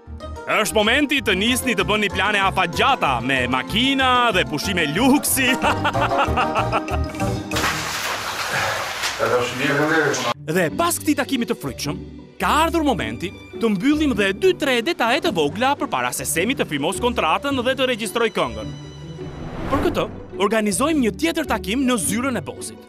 Speaker 18: Është momenti të nisni të bëni plane afatgjata me makina dhe pushime luksi. dhe pas këtij takimi të frytshëm, ka ardhur momenti të mbyllim dhe 2-3 detaje të vogla përpara se Semi të firmosë kontratën dhe të regjistrojë këngën. Për këtë, organizojmë një tjetër takim në zyrën e bosit.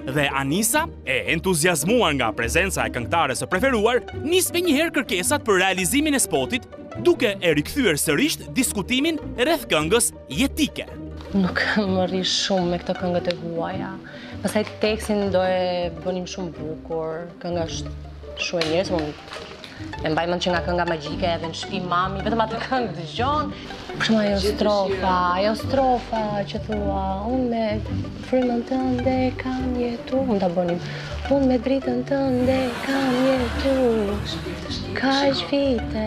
Speaker 18: Dhe Anisa, e entuziazmuar nga prezenca e këngëtares së preferuar, nis menjëherë kërkesat për realizimin e spotit, duke e rikthyer sërisht diskutimin rreth këngës jetike.
Speaker 27: Nuk më rri shumë me këto këngët e huaja. Pastaj tekstin do e bënim shumë bukur, kënga është Shumë e mirë, se unë e mbaj mend që nga kënga magjike edhe në shtëpi mami vetëm atë këngë dëgjon. Për shembull ajo strofa, ajo strofa që thua, unë me frymën tënde kam jetu, mund ta bënim. Unë me dritën tënde kam jetu. Kaq vite.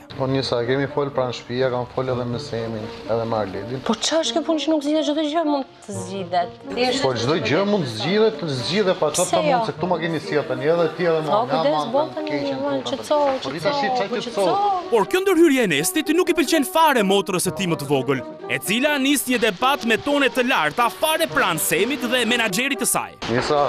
Speaker 27: Po
Speaker 23: Anisa kemi fol pra në shpi, kam fol edhe me Semin, edhe me Arledin.
Speaker 27: Po çfarë është kjo punë që nuk zgjidhet çdo gjë mund të zgjidhet.
Speaker 23: Po çdo gjë mund të zgjidhet, të zgjidhet pa çfarë të mund se këtu ma keni si ata një edhe ti edhe
Speaker 27: më.
Speaker 23: Po
Speaker 27: kujdes
Speaker 23: botën e një mund
Speaker 27: të çojë,
Speaker 23: çojë,
Speaker 27: çojë.
Speaker 18: Por kjo ndërhyrje e Nestit nuk i pëlqen fare motrës së tij më të vogël. e cila nis një debat me tone të larta fare pranë Semit dhe menaxherit të saj.
Speaker 23: Anisa,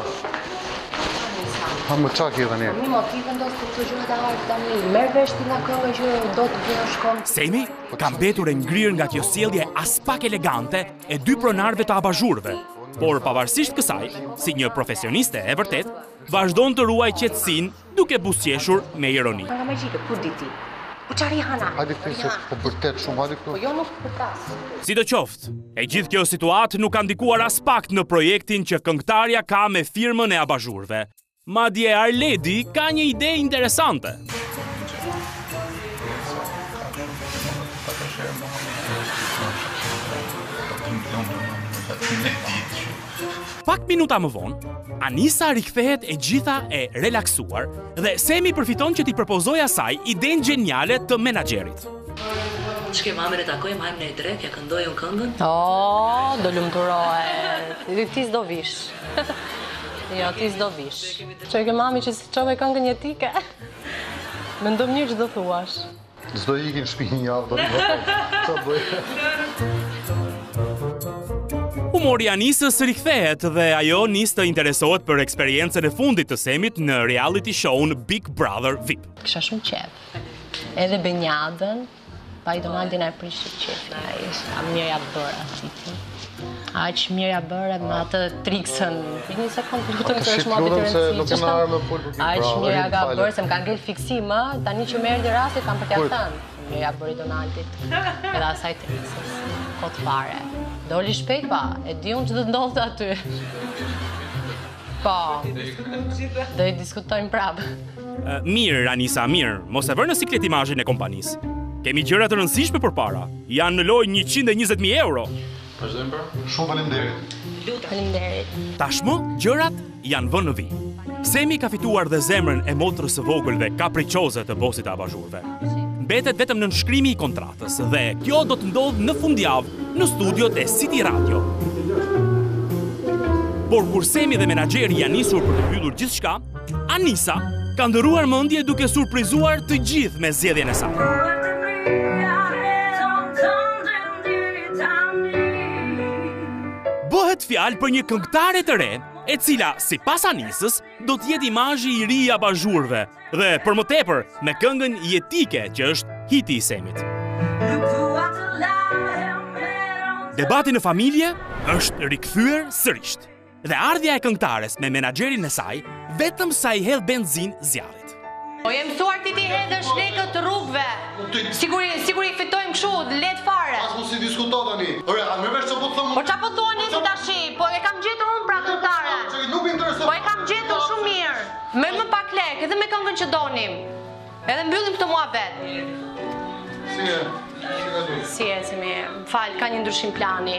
Speaker 23: hamë çak i
Speaker 27: dhënë. Një motiv vendos për këtë gjë të hajt tani. Merr vesh ti nga kënga që do të bëjë shkon.
Speaker 18: Semi ka mbetur e ngrirë nga kjo sjellje aspak elegante e dy pronarëve të abazhurëve. Por pavarësisht kësaj, si një profesioniste e vërtetë, vazhdon të ruajë qetësinë duke buzëqeshur me ironi. Sidoqoftë, e gjithë kjo situatë nuk ka ndikuar aspak në projektin që këngëtarja ka me firmën e abazhurëve. Madje Arledi ka një ide interesante. Pak minuta më vonë, Anisa rikthehet e gjitha e relaksuar dhe Semi përfiton që t'i propozojë asaj idenë gjeniale të menaxherit.
Speaker 24: Ç'ke mamin e takoj madje në drekë, ia këndoj unë këngën?
Speaker 27: Oh, do lumturohet. Dhe ti s'do vish. jo, ti s'do vish. Ç'ke mami që si çove këngën jetike. Mendo mirë ç'do thuash.
Speaker 23: S'do ikim në shpi një javë, do një.
Speaker 18: Humori Anisës rikthehet dhe ajo nis të interesohet për eksperiencën e fundit të Semit në reality show-un Big Brother VIP.
Speaker 27: Kisha shumë qef. Edhe Benjadën, po i Donaldin e prishe qefin, aq mirë ia bëre, Aq mirë ia bëre me atë Triksën. Një një sekundë,
Speaker 23: po
Speaker 27: të
Speaker 23: lutem se është me të vërtetë e
Speaker 27: rëndësishme.
Speaker 23: Aq
Speaker 27: mirë
Speaker 23: ia
Speaker 27: ka bërë, se më ka ngelë fiksim, ma, tani që më erdhi rasi, kam për
Speaker 23: t'ia
Speaker 27: thënë. Mirë ia bëri Donaldit, edhe asaj Triksës. Kot fare. Doli shpejt, pa, e di unë ç'do të ndodhte aty. Po. Do i diskutojmë prapë.
Speaker 18: Mirë, Anisa, mirë. Mos e vër në siklet imazhin e kompanisë. Kemi gjëra të rëndësishme përpara. Janë në lojë 120.000 euro.
Speaker 25: Vazhdojmë pra.
Speaker 23: Shumë faleminderit.
Speaker 27: Lutem, faleminderit.
Speaker 18: Tashmë, gjërat janë vënë në vijë. Semi ka fituar dhe zemrën e motrës së vogël dhe kapriçoze të bosit të abazhurëve. Mbetet vetëm nënshkrimi i kontra. Dhe kjo do të ndodhë në fundjavë në studiot e City Radio. Por kur Semi dhe menaxheri janë nisur për të mbyllur gjithçka, Anisa ka ndërruar mendje duke surprizuar të gjithë me zgjedhjen e saj. bëhet fjalë për një këngëtare të re, e cila, sipas Anisës, do të jetë imazhi i ri i abazhurëve dhe për më tepër me këngën jetike që është hiti i Semit. Debati në familje është rikthyer sërisht dhe ardhja e këngëtares me menaxherin e saj vetëm sa i hedh benzinë zjarrit.
Speaker 27: Po je mësuar ti t'i hedhësh lekët rrugëve. Sikur sikur i fitojmë kështu, lehtë fare.
Speaker 19: Pas mos i diskuto tani. Ore, a merr vesh çfarë po them?
Speaker 27: Po çfarë po thua ti tash? Po e kam gjetur unë pra këngëtare.
Speaker 19: Nuk më intereson.
Speaker 27: Po e kam gjetur shumë mirë. Me më pak lekë, edhe me këngën që donim. Edhe mbyllim këtë muhabet.
Speaker 19: Si e? Si e?
Speaker 27: Si e? Si e? Fal, ka një ndryshim plani.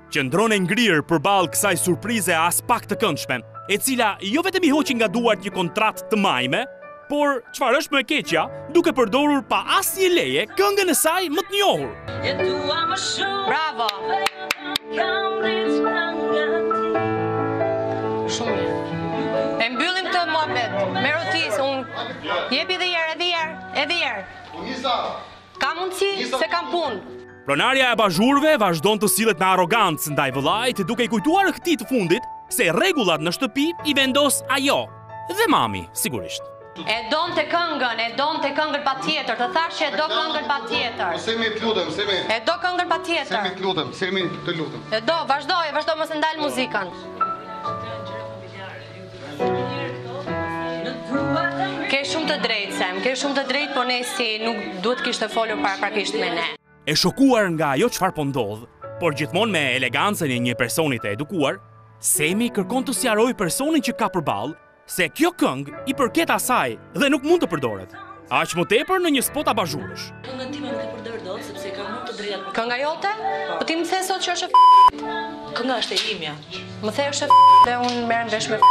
Speaker 19: Qëndron
Speaker 27: e
Speaker 18: ngrirë përballë kësaj surprize aspak të këndshme, e cila jo vetëm i hoqi nga duart një kontratë të majme, por çfarë është më e keqja, duke përdorur pa asnjë leje këngën e saj më të njohur.
Speaker 27: Bravo! Shumë E mbyllim këtë muhabet. Mero ti, unë jepi dhe herë, edhe herë, edhe herë.
Speaker 19: Unisa,
Speaker 27: Ka mundësi se kam punë.
Speaker 18: Pronarja e abazhurëve vazhdon të sillet me arrogancë ndaj vëllait duke i kujtuar këtij të fundit se rregullat në shtëpi i vendos ajo dhe mami, sigurisht.
Speaker 27: E do ti këngën, e do ti këngën patjetër, të thashë e do këngën patjetër. Po
Speaker 19: Semi të lutem, Semi.
Speaker 27: E do këngën patjetër.
Speaker 19: Semi të lutem, Semi të lutem.
Speaker 27: E do, vazhdo, vazhdo mos e ndal muzikën. Ke shumë të drejtë, Sem, ke shumë të drejtë, po ne si nuk duhet kishit folur paraprakisht me ne.
Speaker 18: E shokuar nga ajo çfarë po ndodh, por gjithmonë me elegancën e një personi të edukuar, Semi kërkon të sqarojë personin që ka përballë se kjo këngë i përket asaj dhe nuk mund të përdoret. Aq më tepër në një spot abazhurësh.
Speaker 24: Këngën time nuk e përdor dot sepse kam unë të drejtat.
Speaker 27: Kënga jote? Po ti më the sot që është e
Speaker 24: Kënga është e imja.
Speaker 27: Më the është e dhe unë merrem vesh me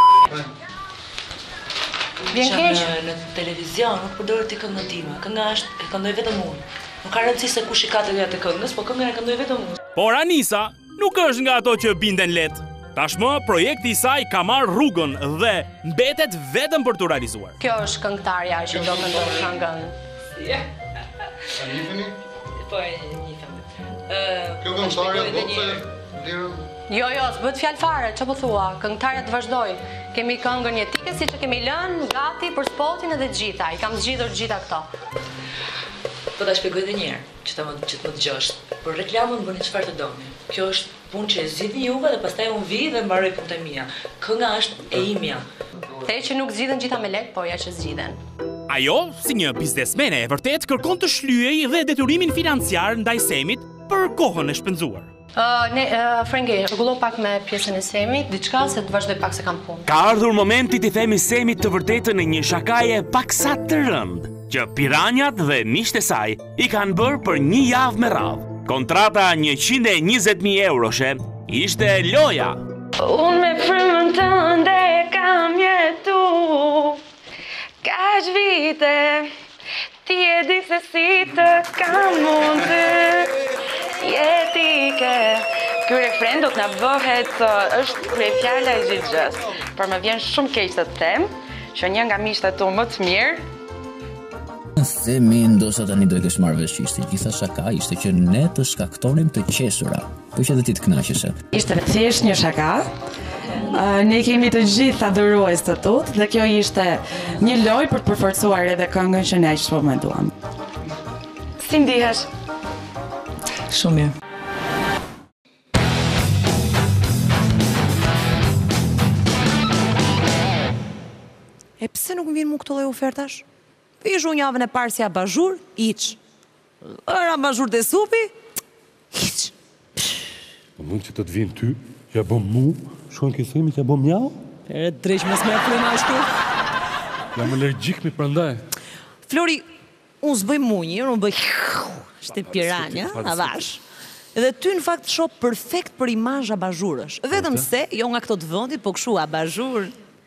Speaker 27: Vjen keq.
Speaker 24: Në televizion nuk përdor ti këngën time. Kënga është e këndoj vetëm unë. Nuk ka rëndësi se kush i ka të drejtat e këngës, po këngën e këndoj vetëm unë.
Speaker 18: Por Anisa, Nuk është nga ato që binden lehtë. Tashmë projekti i saj ka marrë rrugën dhe mbetet vetëm për t'u realizuar.
Speaker 27: Kjo është këngëtarja që do këndojë këngën. Ja.
Speaker 19: A njiheni?
Speaker 24: Po njihemi. Ë,
Speaker 19: kjo këngëtarja do të vlerën.
Speaker 27: Jo, jo, s'bëhet fjalë fare, çfarë po thua? Këngëtarja të vazhdojë. Kemi këngën jetike siç e kemi lënë gati për spotin edhe gjitha. I kam zgjidhur gjitha këto.
Speaker 24: Po ta shpjegoj edhe një herë. Që të më që të më dëgjosh. Për reklamën bëni çfarë të doni. Kjo është punë që e zgjidhni juve dhe pastaj unë vij dhe mbaroj punët e mia. Kënga është e imja.
Speaker 27: The që nuk zgjidhen gjitha me lek, por ja që zgjidhen.
Speaker 18: Ajo, si një biznesmene e vërtetë, kërkon të shlyejë dhe detyrimin financiar ndaj Semit për kohën e shpenzuar.
Speaker 27: Ne, Frengi, rrgullo pak me pjesën e Semit, diçka se të vazhdoj pak se kam punë.
Speaker 18: Ka ardhur momenti t'i themi Semit të vërtetën e një shakaje pak sa të rëndë, që piranjat dhe miqtë e saj i kanë bërë për një javë me radhë. Kontrata 120.000 euroshe ishte loja.
Speaker 20: Unë me frymën tënde kam jetu, ka që vite, Ti e di se si të kam unë ty Jetike Ky refren do të na bëhet është kryefjala e gjithë gjës Por më vjen shumë keq të të them Që një nga miqtë e tu më të mirë
Speaker 28: Semi ndoshta tani do e kesh marrë vesh që ishte gjitha shaka Ishte që ne të shkaktonim të qeshura Po që dhe ti të kënaqeshe.
Speaker 29: Ishte thjesht një shaka. Ne jemi të gjithë adhurues të tut dhe kjo ishte një lojë për të përforcuar edhe këngën që ne aq shumë e duam. Si ndihesh?
Speaker 24: Shumë mirë.
Speaker 2: E pse nuk më vijnë mu këto lloj ofertash? Ish unë javën e parë si abazhur, iç. Ra abazhur te supi? Hiç.
Speaker 1: Pshhh. Në vend që të të vijnë ty, që ja bën mu, shkojnë ke Semi që ja bën mjau?
Speaker 2: Ere dreq mos më merr frymën ashtu.
Speaker 1: Jam alergjik me prandaj.
Speaker 2: Flori, unë s'bëj munjë, unë bëj hhuu, si piranja, avash. Dhe ty në fakt të shoh perfekt për imazh abazhurësh. Vetëm se, jo nga këto të vendit, po kshu
Speaker 1: abazhurë.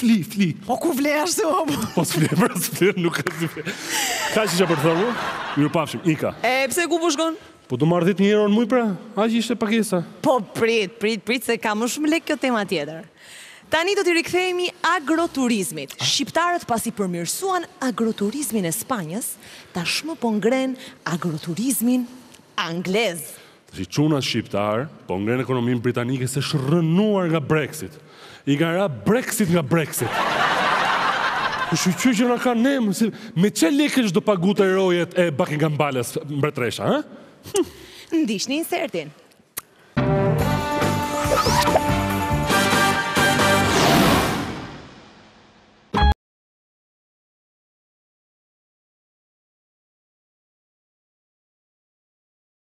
Speaker 1: Vle, vle. Po ku
Speaker 2: vle ashtu o po?
Speaker 1: Po s'vle, pra s'vle, nuk ka si vle. Kaq qe për të thënë, mirupafshim, ika.
Speaker 2: E, pse ku po shkon?
Speaker 1: Po du marrë 10 mijë euro në muj pra, aq ishte pagesa.
Speaker 2: Po prit, prit, prit, se ka më shumë lek kjo tema tjetër. Tani do t'i rikthehemi agroturizmit. Ah. Shqiptarët pasi përmirësuan agroturizmin e Spanjës, tashmë po ngrenë agroturizmin anglez.
Speaker 1: Si çunat shqiptarë po ngrenë ekonominë britanike se është rrënuar nga Brexit. I kanë ra brekët nga Brexit. Po shyqyr që na ka ne, se me çë lekësh do pagute rojet e Buckingham Palace mbretresha, ha?
Speaker 2: Hm. Ndiqni insertin.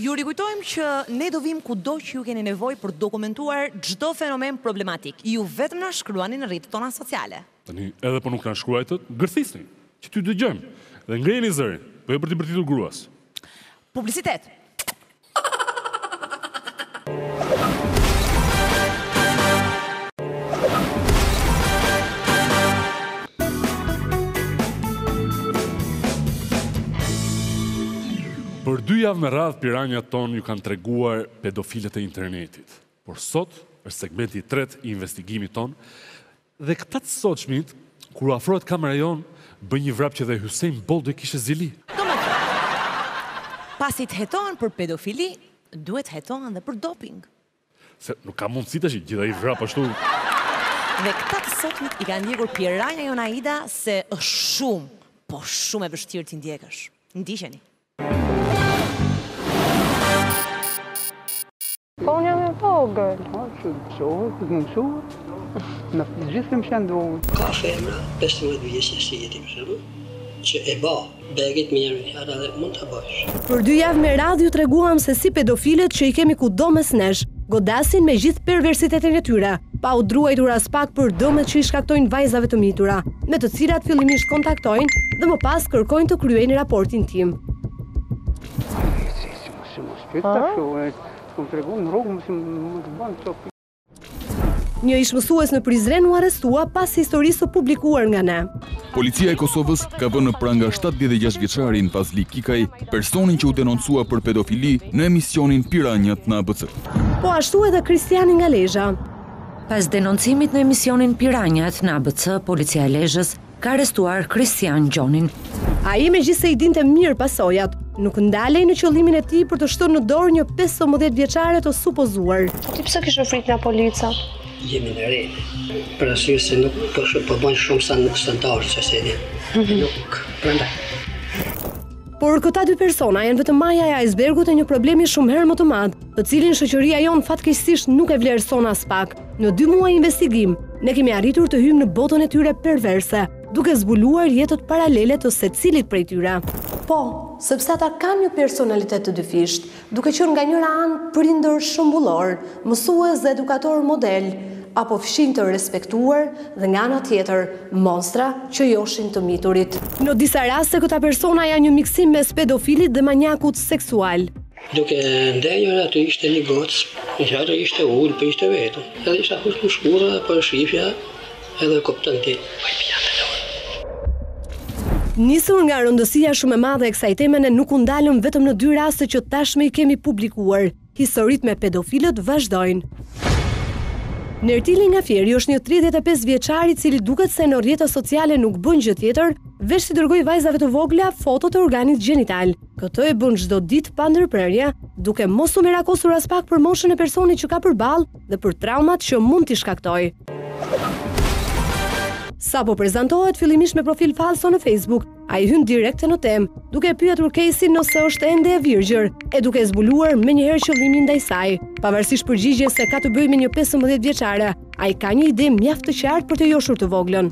Speaker 2: Ju rikujtojmë që ne do vim kudo që ju keni nevojë për dokumentuar çdo fenomen problematik. Ju vetëm na shkruani në rrjetet tona sociale.
Speaker 1: Tani, edhe po nuk na shkruajtët, gërthisni, që t'ju dëgjojmë. Dhe ngrejeni zërin, po jo për t'i bërtitur gruas.
Speaker 2: Publicitet.
Speaker 1: Për dy javë me radhë piranjat tonë ju kanë treguar pedofilët e internetit. Por sot është segmenti i tretë i investigimit tonë Dhe këta të sotshmit kur u afrohet kamera jonë bëjnë një vrap që dhe Usain Bolt do i kishte zili.
Speaker 2: Domethënë, pasi të hetohen për pedofili, duhet të hetohen dhe për doping.
Speaker 1: Se nuk ka mundësi tash, gjithë ai vrap ashtu.
Speaker 2: Dhe këta të sotshmit i ka ndjekur piranja jonë Aida se është shumë, po shumë e vështirë t'i ndjekësh. Ndiqeni.
Speaker 30: Po unë jam e vogël.
Speaker 31: Po, që të shohë, të të mësuhë, në të gjithë këmë shenë duhë.
Speaker 32: Ka femra, 15 vjeçe, si jeti më shemë, që e ba, begit me jemi fjara dhe mund të bëjsh.
Speaker 22: Për dy javë me radhë ju treguam se si pedofilet që i kemi kudo mes nesh, godasin me gjithë perversitetin e tyre, pa u druajtur aspak për dëmet që i shkaktojnë vajzave të mitura, me të cilat fillimisht kontaktojnë dhe më pas kërkojnë të kryejnë raport intim. Si mos pyet tash, s'kam me tregu në rrugë, mos më bën këto pyetje. Një ish-mësues në Prizren u arrestua pas historisë së publikuar nga ne.
Speaker 33: Policia e Kosovës ka vënë në pranga 76 vjeçarin Fazli Kikaj, personin që u denoncua për pedofili në emisionin Piranjat në ABC.
Speaker 22: Po ashtu edhe Kristiani nga Lezha.
Speaker 34: Pas denoncimit në emisionin Piranjat në ABC, policia e Lezhës ka arrestuar Kristian Gjonin.
Speaker 22: Ai, megjithëse i dinte mirë pasojat, nuk ndalej në qëllimin e tij për të shtënë në dorë një pesëmbëdhjetë vjeçare të supozuar.
Speaker 17: Po ti pse kishe frikë nga polica?
Speaker 32: Jemi në re, për arsye se nuk po shumë po bën shumë sa nuk standard që se di. Mhm. Nuk prandaj.
Speaker 22: Por këta dy persona janë vetëm maja e ajsbergut e një problemi shumë herë më të madh, të cilin shoqëria jonë fatkeqësisht nuk e vlerëson aspak. Në dy muaj investigim, ne kemi arritur të hyjmë në botën e tyre perverse, duke zbuluar jetët paralele të secilit prej tyre. Po, sepse ata kanë një personalitet të dyfishtë, duke qenë nga njëra anë prindër shembullorë, mësues dhe edukatorë model, apo fqinjë të respektuar dhe nga ana tjetër, monstra që joshin të miturit. Në disa raste këta persona janë një miksim mes pedofilit dhe maniakut seksual.
Speaker 32: Duke ndenjur aty ishte një gocë, një që aty ishte ulë, po ishte vetëm. Edhe isha aty në shkurre, po e shifja, edhe kupton ti.
Speaker 22: Nisur nga rëndësia shumë e madhe e kësaj teme ne nuk u ndalëm vetëm në dy raste që tashmë i kemi publikuar. Historitë me pedofilët vazhdojnë. Nertili nga Fieri është një 35 vjeçar i cili duket se në rrjetet sociale nuk bën gjë tjetër, veç t'i dërgojë vajzave të vogla foto të organit gjenital. Këtë e bën çdo ditë pa ndërprerje, duke mos u merakosur aspak për moshën e personit që ka përballë dhe për traumat që mund t'i shkaktojë. Sapo prezantohet fillimisht me profil falso në Facebook, ai hyn direkt në temë, duke e pyetur Kejsin nëse është ende e virgjër, e duke zbuluar menjëherë qëllimin ndaj saj. Pavarësisht përgjigjes se ka të bëjë me një pesëmbëdhjetë vjeçare, Ai ka një ide mjaft të qartë për të joshur të voglën.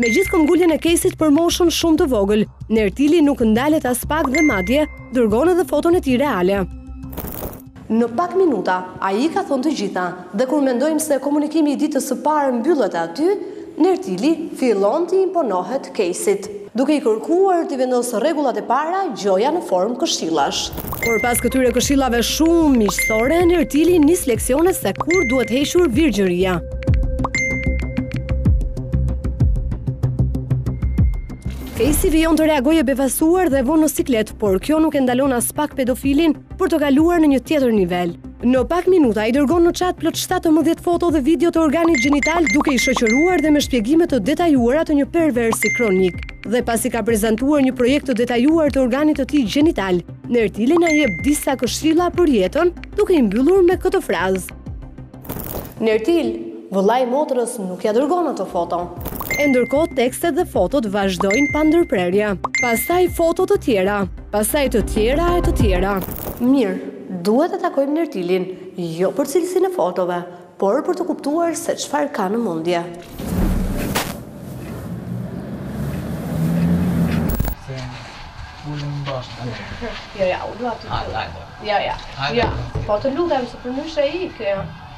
Speaker 22: Me gjithë këmbgulljen e Kejsit për moshën shumë të vogël, Nertili nuk ndalet aspak dhe madje, dërgon edhe foton e tij reale. Në pak minuta, ai i ka thënë të gjitha, dhe kur mendojmë se komunikimi i ditës së parë mbyllet aty, Nertili fillon t'i imponohet Kejsit. Duke i kërkuar t'i vendosë rregullat e para gjoja në formë këshillash. Por pas këtyre këshillave shumë miqësore, Nertili nis leksione se kur duhet hequr virgjëria. Kejsi vijon të reagojë e befasuar dhe vënë në siklet, por kjo nuk e ndalon aspak pedofilin për të kaluar në një tjetër nivel. Në pak minuta i dërgon në chat plot shtatëmbëdhjetë foto dhe video të organit gjenital duke i shoqëruar dhe me shpjegime të detajuara të një perversi kronik. Dhe pasi ka prezantuar një projekt të detajuar të organit të tij gjenital, Nertili na jep disa këshilla për jetën, duke i mbyllur me këtë frazë. Nertil, vëllai motrës nuk ia dërgon ato foto. E ndërkohë tekstet dhe fotot vazhdojnë pa ndërprerje. Pastaj foto të tjera, pastaj të tjera e të tjera. Mirë, Duhet ta takojmë Nertilin, jo për cilësinë e fotove, por për të kuptuar se çfarë ka në mendje.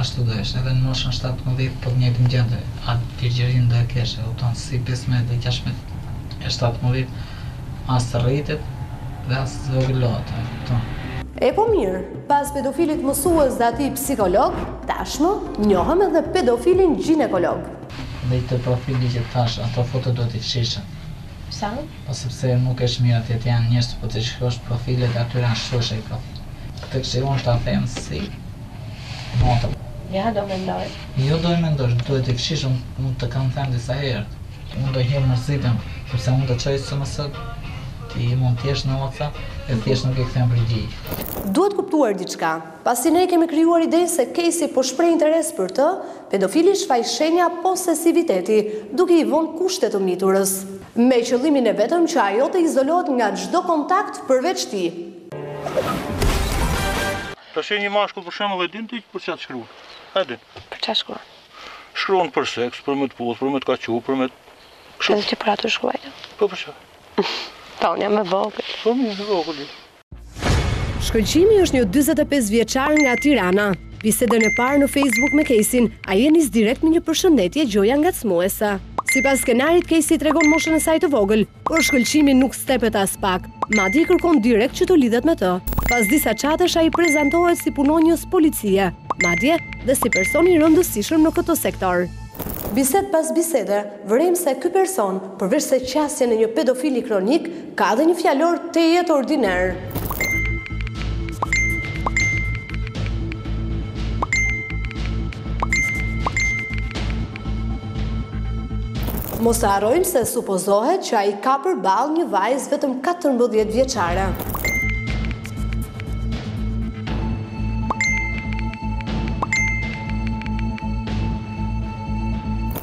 Speaker 22: Ashtu
Speaker 35: do ishte edhe në moshën shtatëmbëdhjetë po në të njëjtën gjendje atë virgjërinë do e kesh e kupton si pesëmbëdhjetë dhe gjashtëmbëdhjetë e shtatëmbëdhjetë as rritet dhe as zvogëlohet e kupton.
Speaker 22: E po mirë, pas pedofilit mësues dhe atij psikolog, tashmë njohëm edhe pedofilin gjinekolog.
Speaker 35: Dhe te profili që thashë, ato foto duhet t'i fshish.
Speaker 27: Pse?
Speaker 35: Po sepse nuk është mirë atje të janë njerëz që po t'i shikosh profilet e atyre ashtu është ai profil. Këtë këshillë ta them si Motër.
Speaker 27: Ja do e mendoj.
Speaker 35: Jo do e mendosh, duhet t'i fshish, unë unë të kam thënë disa herë. Unë do rri mërzitem, sepse unë të çoj SMS, ti mund të jesh në WhatsApp e thjesht nuk më kthen përgjigje.
Speaker 22: Duhet kuptuar diçka, pasi ne kemi krijuar idenë se Kejsi po shpreh interes për të, pedofili shfaq shenja posesiviteti, duke i vënë kushte të miturës. Me qëllimin e vetëm që ajo të izolohet nga çdo kontakt përveç tij.
Speaker 36: Të sheh një mashkull për shembull e din ti për çfarë shkruan. A din?
Speaker 27: Për çfarë shkruan?
Speaker 36: Shkruan për seks, për më të puth, për më të kaçu, për më
Speaker 27: Kështu. Edhe ti për atë shkruaj.
Speaker 36: Po për çfarë?
Speaker 27: Po unë jam e vogël.
Speaker 36: Po më e vogël.
Speaker 22: Shkëlqimi është një 45 vjeçar nga Tirana. Bisedën e parë në Facebook me Kejsin, ai e nis direkt me një përshëndetje gjoja ngacmuese. Sipas skenarit, Kejsi tregon moshën e saj të vogël, Por Shkëlqimi nuk stepet aspak, madje i kërkon direkt që të lidhet me të. Pas disa çatesh ai prezantohet si punonjës policie, madje dhe si person i rëndësishëm në këtë sektor. Bisedë pas bisede, vërejmë se ky person, përveçse qasjen e një pedofili kronik, ka dhe një fjalor tejet ordiner. Mos të harrojmë se supozohet që ai ka përballë një vajzë vetëm 14 vjeçare.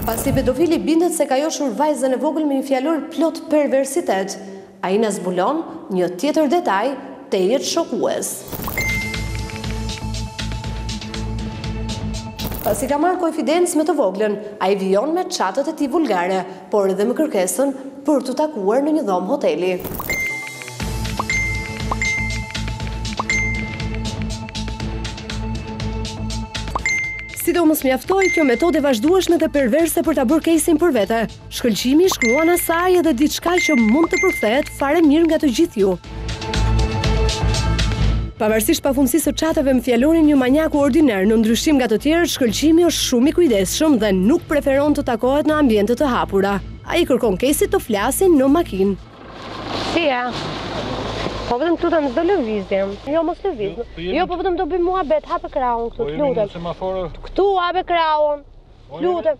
Speaker 22: Pasi pedofili bindet se ka joshur vajzën e vogël me një fjalor plot perversitet, Ai na zbulon një tjetër detaj tejet shokues. Pasi ka marrë konfidencë me të voglën, ai vijon me çatet e tij vulgare, por edhe me kërkesën për t'u takuar në një dhomë hoteli. Si të mos mjaftojë kjo metodë e vazhdueshme dhe perverse për ta bërë Kejsin për vete. Shkëlqimi i shkruan asaj edhe diçka që mund të përkthehet fare mirë nga të gjithë ju. Pavarësisht pafundësisë së çateve me fjalorin e një manjaku ordiner, në ndryshim nga të tjerët, Shkëlqimi është shumë i kujdesshëm dhe nuk preferon të takohet në ambiente të hapura. Ai i kërkon Kejsit të flasin në makinë.
Speaker 27: Si je? Po vetëm këtu tani s'do lëvizim. Jo, mos lëviz. Jo, po vetëm do bëjmë muhabet, hape krahun këtu, të lutem. Këtu hape krahun. Lutem.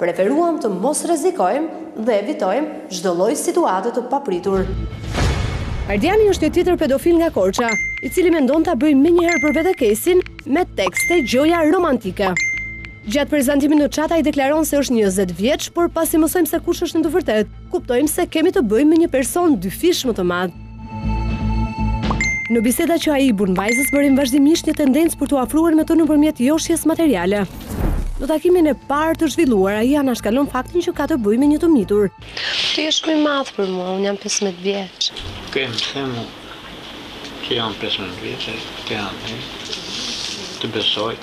Speaker 22: Preferuam të mos rrezikojmë dhe evitojmë çdo lloj situate të papritur. Ardiani është një tjetër pedofil nga Korça, i cili mendon ta bëjë menjëherë për vete Kejsin me tekste gjoja romantike. Gjatë prezantimit në chat ai deklaron se është njëzet vjeç, por pasi mësojmë se kush është në të vërtetë, Kuptojmë se kemi të bëjmë me një person dyfish më të madh. Në bisedat që ai i bën vajzës vërejmë vazhdimisht një tendencë për t'u afruar me të nëpërmjet joshjes materiale. Në takimin e parë të zhvilluar, ai anashkalon faktin që ka të bëjë me një të mitur.
Speaker 27: Ti je shumë i madh për mua, unë jam 15 vjeç.
Speaker 32: Të kam thënë që jam 15 vjeç, të kam thënë. Të besoj.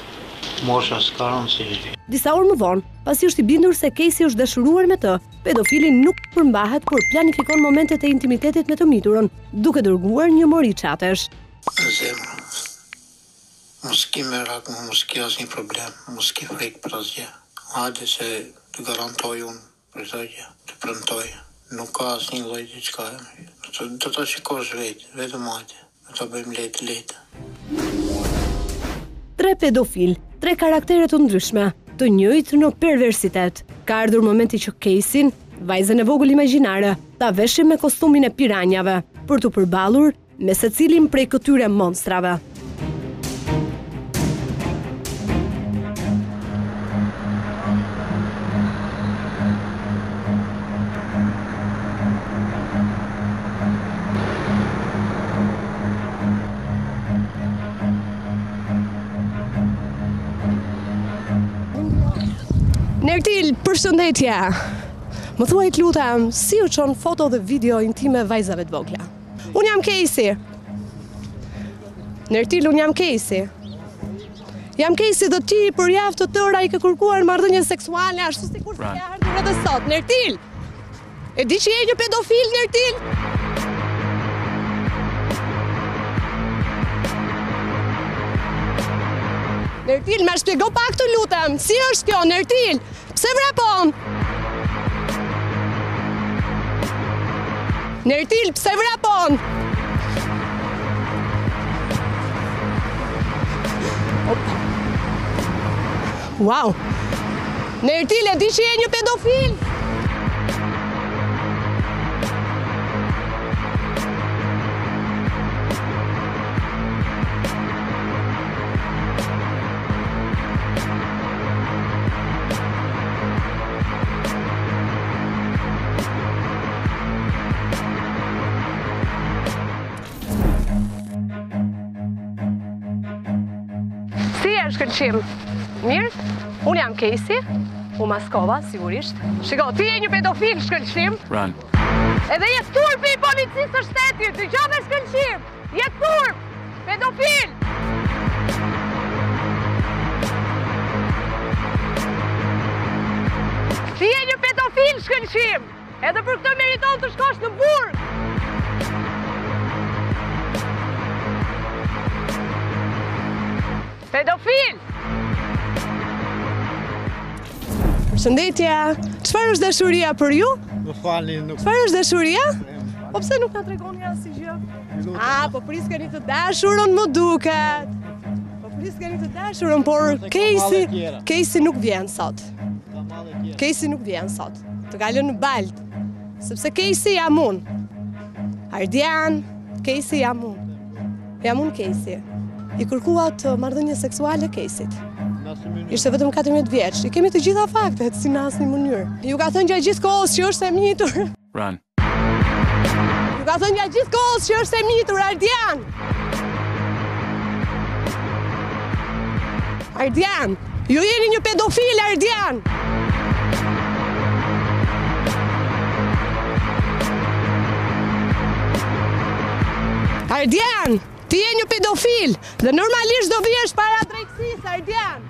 Speaker 32: Mosha s'ka rëndësi.
Speaker 22: Disa orë më vonë, pasi është i bindur se Kejsi është dashuruar me të, Pedofili nuk përmbahet por planifikon momentet e intimitetit me të miturën, duke dërguar një mori çatesh.
Speaker 32: Zemër. Mos ki merak, mos ki asnjë problem, mos ki frikë për asgjë. Hajde se të garantoj unë për çdo gjë, të premtoj. Nuk ka asnjë lloj diçkaje më. Do ta shikosh vetë, vetëm hajde. Do ta bëjmë lehtë lehtë.
Speaker 22: Tre pedofilë, tre karaktere të ndryshme, të njëjtë në perversitet. Ka ardhur momenti që Kejsin, vajzën e vogël imagjinare, ta veshim me kostumin e piranjave, për t'u përballur me secilin prej këtyre monstrave. Nertil, përshëndetje! Më thuaj të lutem, si u çon foto dhe video intime vajzave të vogla? Unë jam Kejsi. Nertil, unë jam Kejsi. Jam Kejsi dhe ti për javë të tëra i ke kërkuar marrëdhënie seksuale, ashtu
Speaker 33: sikurse
Speaker 22: ke ardhur edhe sot. Nertil! E di që je një pedofil, Nertil! Nertil, ma shpjego pak të lutem, si është kjo, Nertil? Nertil! Pse vrapon? Nertil, pse vrapon? Wow! Nertil, e di që je një pedofil? Shkëlqim Mirë, unë jam Kejsi U maskova, sigurisht Shiko, ti je një pedofil Shkëlqim
Speaker 33: Run
Speaker 22: Edhe je turpi i policisë së shtetit Dëgjove Shkëlqim Jetë turp! Pedofil! Ti je një pedofil Shkëlqim! Edhe për këtë meriton të shkosh në burg! Pedofil! Përshëndetje! Çfarë është dashuria për ju?
Speaker 19: Më falni, nuk...
Speaker 22: Qëfar është dashuria? Po pse nuk na tregoni asgjë? A, po prisnit të dashurën më duket! Po prisnit të dashurën, por Kejsi, Kejsi nuk vjen sot. Kejsi nuk vjen sot. Të ka lënë në baltë. Sepse Kejsi jam unë. Ardian, Kejsi jam unë. Jam unë Kejsi. I kërkuat marrëdhënie seksuale Kejsit. Ishte vetëm 14 vjeç. I kemi të gjitha faktet, si në asnjë mënyrë. Ju ka thënë gjatë gjithë kohës që është e mitur.
Speaker 33: Run.
Speaker 22: Ju ka thënë gjatë gjithë kohës që është e mitur, Ardian! Ardian! Ju jeni një pedofil Ardian. Ardian, ti je një pedofil dhe normalisht do vihesh para drejtësisë Ardian.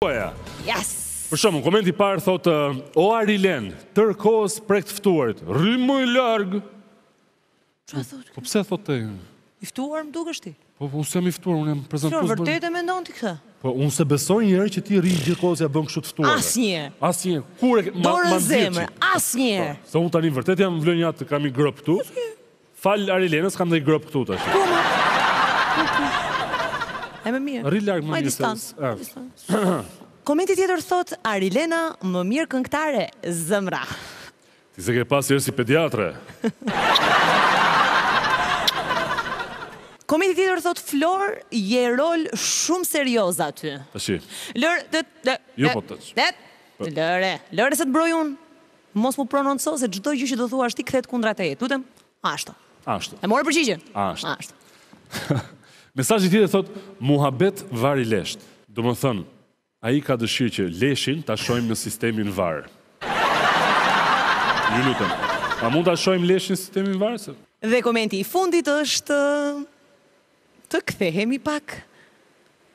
Speaker 1: Tuaja.
Speaker 2: Yes.
Speaker 1: Për shembull, komenti i parë thotë, o Arilena, gjithë kohës prek të ftuarit, rri më larg.
Speaker 2: Ça thotë?
Speaker 1: Po pse thotë ti e?
Speaker 2: I ftuar më dukesh ti?
Speaker 1: Po, po, unë s'jam i ftuar, unë jam prezantues bërë.
Speaker 2: Shërë, vërtet e mendon ti këtë?
Speaker 1: Po, unë s'e besoj njëherë që ti rri gjithë kohës ia bën kështu të ftuar. Asnjë. Asnjë. Kurrë, ma, ma
Speaker 2: zemër,
Speaker 1: asnjë.
Speaker 2: Po,
Speaker 1: se unë tani vërtet jam vdekja të kam një gropë këtu. Falë Arilenës kam ndonjë gropë këtu tash. Ku më?
Speaker 2: E më mirë.
Speaker 1: Rri larg më mirë.
Speaker 2: Komenti tjetër thotë Arilena më mirë këngëtare zëmra.
Speaker 1: Ti s'e ke parë si është si pediatre.
Speaker 2: Komenti tjetër thotë Flor je rol shumë serioz aty.
Speaker 1: Tashi.
Speaker 2: Lër të të.
Speaker 1: Jo po
Speaker 2: të. Lëre, lëre se të mbroj unë. Mos u prononco se çdo gjë që do thuash ti kthehet kundra teje. Të lutem? Ashtu.
Speaker 1: Ashtu.
Speaker 2: E more përgjigjen?
Speaker 1: Ashtu.
Speaker 2: Ashtu.
Speaker 1: Mesazhi tjetër thotë muhabet vari lesht. Domethënë, ai ka dëshirë që leshin ta shohim në sistemin VAR. Ju lutem. A mund ta shohim leshin në sistemin var?
Speaker 2: Dhe komenti i fundit është Të kthehemi pak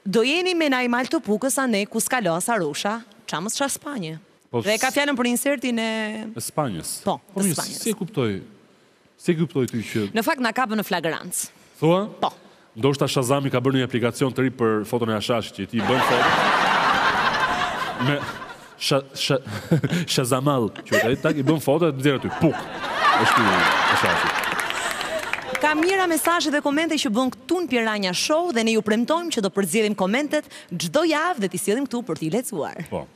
Speaker 2: Do jeni me naj mal të Pukës a ne ku ska lasa rrusha ça mos
Speaker 1: ça Spanje
Speaker 2: dhe e ka fjalën për insertin e
Speaker 1: e Spanjës
Speaker 2: po të Spanjës
Speaker 1: si e kuptoj si e kuptove ti që
Speaker 2: në fakt na kapën në flagrancë
Speaker 1: thua
Speaker 2: po
Speaker 1: ndoshta shazami ka bërë një aplikacion të ri për foton e hashashit që ti i bën foto me Sha, sha, shazamal, që direkt, tak, i bën foto e të nxjerr aty, Pukë, është ky hashashi.
Speaker 2: Ka mijëra mesazhe dhe komente që bëhen këtu në Piranja Show dhe ne ju premtojmë që do përzgjedhim komentet çdo javë dhe t'i sjellim këtu për t'i lexuar.
Speaker 1: Po,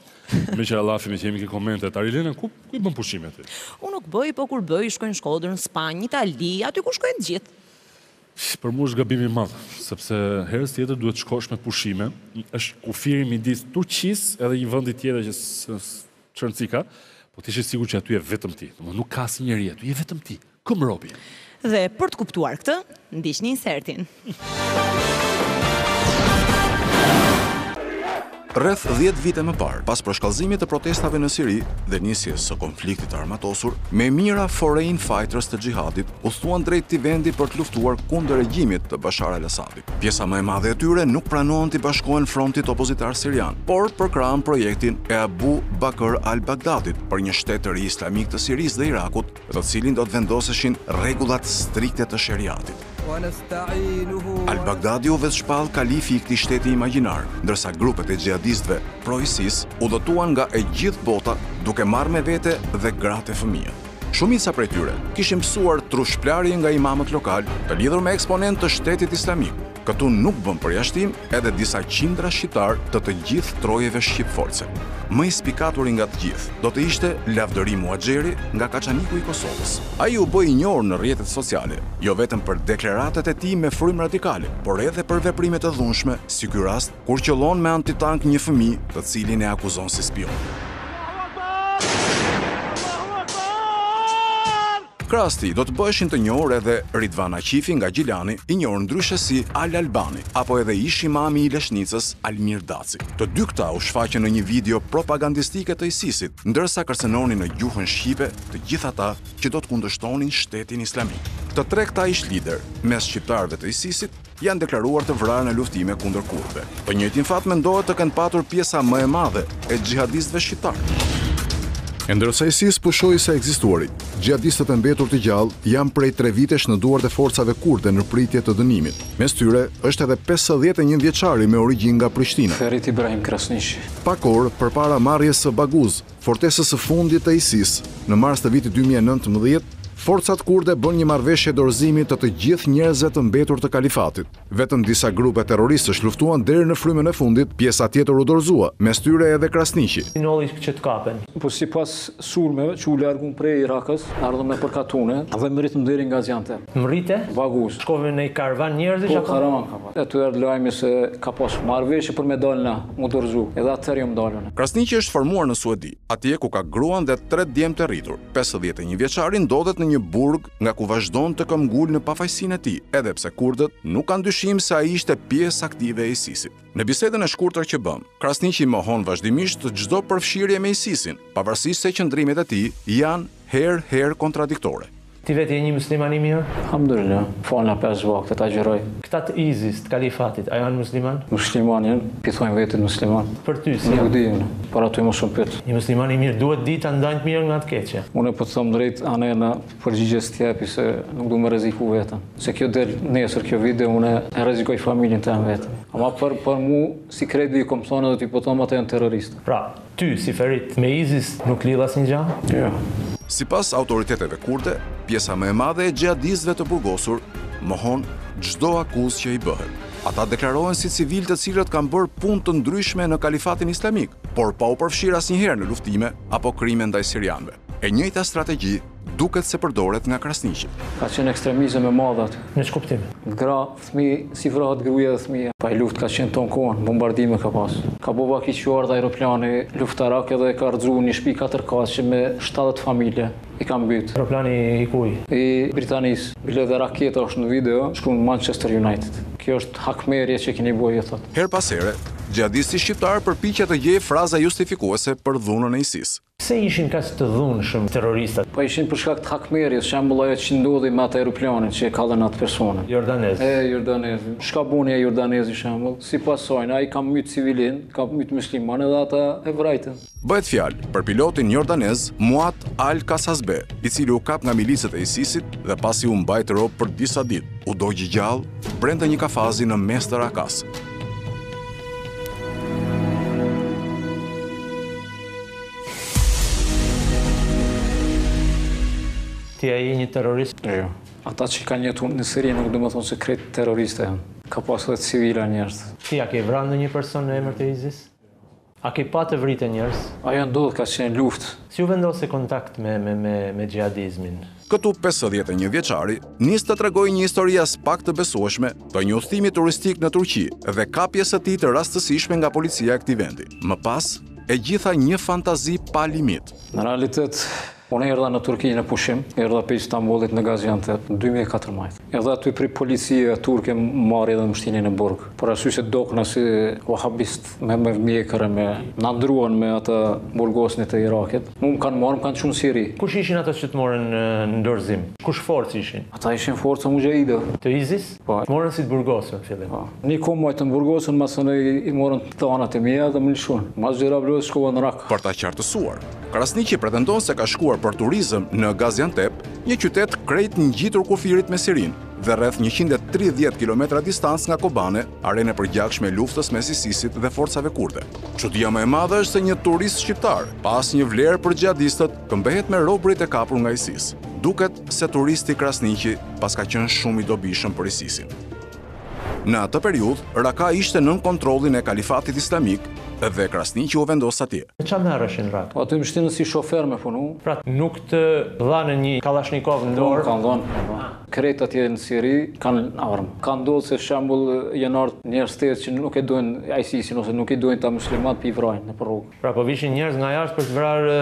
Speaker 1: meqë Allah fini që jemi ke komentet, Arilena, ku, ku i bën pushimet ti?
Speaker 2: Unë nuk bëj, po kur bëj, shkoj në Shkodër, Spanjë, Itali, aty ku shkojnë të gjithë.
Speaker 1: Për mua është gabim i madh, sepse herës tjetër duhet të shkosh me pushime, është kufiri midis Turqisë edhe një vendi tjetër që ç'rëndësi ka, po të jesh i sigurt që aty je vetëm ti, domethënë nuk ka asnjë njeri aty, je vetëm ti, këmbë robi.
Speaker 2: Dhe për të kuptuar këtë, ndiqni insertin.
Speaker 37: Rreth dhjetë vite më parë, pas përshkallëzimit të protestave në Siri dhe nisjes së konfliktit të armatosur, me mijëra foreign fighters të xhihadit udhëtuan drejt këtij vendi për të luftuar kundër regjimit të Bashar al-Assadit. Pjesa më e madhe e tyre nuk pranuan t'i bashkohen frontit opozitar sirian, por përkrahën projektin e Abu Bakr al-Baghdadit për një shtet të ri islamik të Sirisë dhe Irakut, në të cilin do të vendoseshin rregullat strikte të sheriatit. Al-Baghdadi u vetëshpall kalifi i këtij shteti imagjinar, ndërsa grupet e xhihadistëve pro-ISIS udhëtuan nga e gjithë bota duke marrë me vete dhe gratë e fëmijët. Shumica prej tyre kishin pësuar trushplarje nga imamët lokalë të lidhur me eksponentë të Shtetit Islamik. Këtu nuk bëjnë përjashtim edhe disa qindra shqiptarë të të gjithë trojeve shqipfolëse. Më i spikaturi nga të gjithë, do të ishte Lavdrim Muhaxheri nga Kaçaniku i Kosovës. Ai u bë i njohur në rrjetet sociale, jo vetëm për deklaratat e tij me frymë radikale, por edhe për veprimet e dhunshme, si ky rast, kur qëllon me antitank një fëmijë, të cilin e akuzon si spion. Krahas tij do të bëheshin të njohur edhe Ridvan Aqifi nga Gjilani, i njohur ndryshe si Al Albani, apo edhe ish-imami i Leshnicës, Almir Daci. Të dy këta u shfaqën në një video propagandistike të ISIS-it, ndërsa kërcënonin në gjuhën shqipe të gjithë ata që do të kundërshtonin Shtetin Islamik. Të tre këta ish-liderë, mes shqiptarëve të ISIS-it, janë deklaruar të vrarë në luftime kundër kurdëve. Të njëjtin fat mendohet të kenë patur pjesa më e madhe e xhihadistëve shqiptarë. E ndërsa ISIS pushoi së ekzistuari, xhihadistët e mbetur të gjallë janë prej tre vitesh në duart e forcave kurde në pritje të dënimit. Mes tyre është edhe pesëdhjetë e një vjeçari me origjinë nga Prishtina.
Speaker 38: Ferit Ibrahim Krasniqi.
Speaker 37: Pak orë përpara marrjes së Baguz, Fortesës së fundit të ISIS. Në mars të vitit dy mijë e nëntëmbëdhjetë, forcat kurde bënë një marrëveshje dorëzimi të të gjithë njerëzve të mbetur të kalifatit. Vetëm disa grupe terroristësh luftuan deri në frymën e fundit, pjesa tjetër u dorëzua, mes tyre edhe Krasniqi.
Speaker 38: Por sipas sulmeve që u larguan prej Rakës, erdhëm nëpër katune dhe mritëm deri
Speaker 39: në Baguz. Baguz.
Speaker 38: Po karavan ka. E aty erdh lajmi se ka pas marrëveshje për me dalë na, mu dorëzu. Edhe atëherë jom dalë unë.
Speaker 37: Krasniqi është formuar në Suedi, atje ku ka gruan dhe tre djemtë e rritur. Pesëdhjetë e një vjeçari ndodhet në një burg nga ku vazhdon të këmbëngulë në pafajësinë e tij, edhe pse kurdët nuk kanë dyshim se ai ishte pjesë aktive e ISIS-it. Në bisedën e shkurtër që bëmë, Krasniqi mohon vazhdimisht çdo përfshirje me ISIS-in, pavarësisht se qëndrimet e tij janë herë herë kontradiktore.
Speaker 39: Ti vetë je një musliman i mirë?
Speaker 38: Hamdulillah, falna pesë vaktet, agjëroj.
Speaker 39: Këta të ISIS, të kalifatit, a janë musliman?
Speaker 38: Musliman janë, i thojnë vetit musliman.
Speaker 39: Për ty, si janë?
Speaker 38: Nuk di unë, për ata ti mos më pyet.
Speaker 39: Një musliman i mirë duhet të dijë ta ndajë të mirën nga e keqja.
Speaker 38: Unë po të them drejt, ama, përgjigje s'të jepi se nuk dua me rreziku veten. Se kjo del nesër kjo video unë e rrezikoj familjen tem, veten. Ama për për mua sikur që ju kam thënë edhe ty po them ata janë terroristë.
Speaker 39: Pra, Ty, si Ferit, me ISIS nuk të lidh asnjë gjë?
Speaker 38: Jo.
Speaker 37: Sipas autoriteteve kurde, pjesa më e madhe e xhihadistëve të burgosur mohon çdo akuzë që i bëhet. Ata deklarohen si civilë të cilët kanë bërë punë të ndryshme në Kalifatin Islamik, por pa u përfshirë asnjëherë në luftime apo krime ndaj sirianëve. E njëjta strategji duket se përdoret nga Krasniqi.
Speaker 38: Ka qenë ekstremizëm e madh aty.
Speaker 39: Në ç'kuptim?
Speaker 38: Gra, Fmi, si vrahet gruja dhe fmija. Po luftë ka qenë ton kohën, bombardime ka pas. Ka bo vaki që ka ardh aeroplani luftarak edhe e ka rrxu një shpi katërkatshe me shtatëdhjetë familje i ka mbyt.
Speaker 39: Aeroplani i kujt?
Speaker 38: I Britanisë. Bile dhe raketa osht në video, shkruan Manchester United. Kjo është hakmerrje që keni bo ju
Speaker 37: thotë. Herë pas here, xhihadisti shqiptar përpiqej të gjejë fraza justifikuese për dhunën e ISIS.
Speaker 39: Pse ishin kaq të dhunshëm terroristat?
Speaker 38: Po ishin për shkak të hakmerrjes, shembull ajo që ndodhi me atë aeroplanin që e kallën atë personin.
Speaker 39: Jordanez.
Speaker 38: E, jordanezi. Çka bëni ai jordanezi shembull, si pasojë, ai ka myt civilë, ka myt mysliman edhe ata e vrajtën.
Speaker 37: Bëhet fjalë për pilotin jordanez Muat Al Kasasbe, i cili u kap nga milicët e ISIS-it dhe pasi u mbajt rob për disa ditë, u dogj i gjallë brenda një kafazi në mes të Raqqa-s.
Speaker 39: Ti a je një terrorist?
Speaker 38: Jo, jo. Ata që kanë jetu në Siri nuk domethënë se krejt terroristë janë. Ka pasë dhe civila njerëz.
Speaker 39: Ti a ke vra ndonjë person në emër të ISIS? A ke pa të vriten njerëz?
Speaker 38: Ajo ndodh, ka qenë luftë.
Speaker 39: Si e vendose kontakt me xhihadizmin? Këtu pesëdhjetë
Speaker 37: e një vjeçari nis të tregojë një histori aspak të besueshme të një udhëtimi turistik në Turqi dhe kapjes së tij të rastësishme nga policia e këtij vendi. Më pas, e gjitha një fantazi pa limit.
Speaker 38: Në realitet, unë erdha në Turqi në pushim, erdha prej Stambollit në Gaziantep, njëzet e katër majit. Edhe aty prej policia turke më marrën dhe më shtinë në burg, për arsye se dokna si wahabist. me me mjekër e me na ndruan me atë burgosnit e Irakit. Mu më kanë marrë, më kanë çu në Siri.
Speaker 39: Kush ishin ata që të morën në në dorëzim? Kush forcë ishin?
Speaker 38: Ata ishin forcë e Mujahidëve.
Speaker 39: Të ISIS?
Speaker 38: Po.
Speaker 39: Të morën si të burgosur në fillim. Po.
Speaker 38: Një kohë më majtën të burgosur, masanej i morën të dhanat e mia dhe më lëshuan. Mas dy rabëllohet shkova në Rakë.
Speaker 37: Për ta qartësuar, Krasniqi pretendon se ka shkuar për turizëm në Gaziantep, një qytet krejt ngjitur kufirit me Sirinë dhe rreth njëqind e tridhjetë kilometra distancë nga Kobane, Arenë e përgjakshme e luftës mes ISIS-it dhe forcave kurde. Çudia më e madhe është se një turist shqiptar, pa asnjë vlerë për xhihadistët, këmbehet me robërit e kapur nga ISIS. Duket se turisti Krasniqi paska qenë shumë i dobishëm për ISIS-in. Në atë periudhë, Raqqa ishte nën kontrollin e Kalifatit Islamik dhe Krasniqi u vendos atje.
Speaker 39: Me ça merreshe në Raqqa?
Speaker 38: Aty më shtinë si shofer me punu.
Speaker 39: Pra, nuk të dhanë një kallashnikov në dorë?
Speaker 38: Po, më kanë dhanë. Krejt atje në Siri kanë armë. Ka ndodhë se shembull janë ardhë njerëzt që nuk e duen ISIS-in ose nuk i duen ta muslimat p'i vrajnë nëpër rrugë.
Speaker 39: Pra po vishin njerëz nga jashtë për të vrarë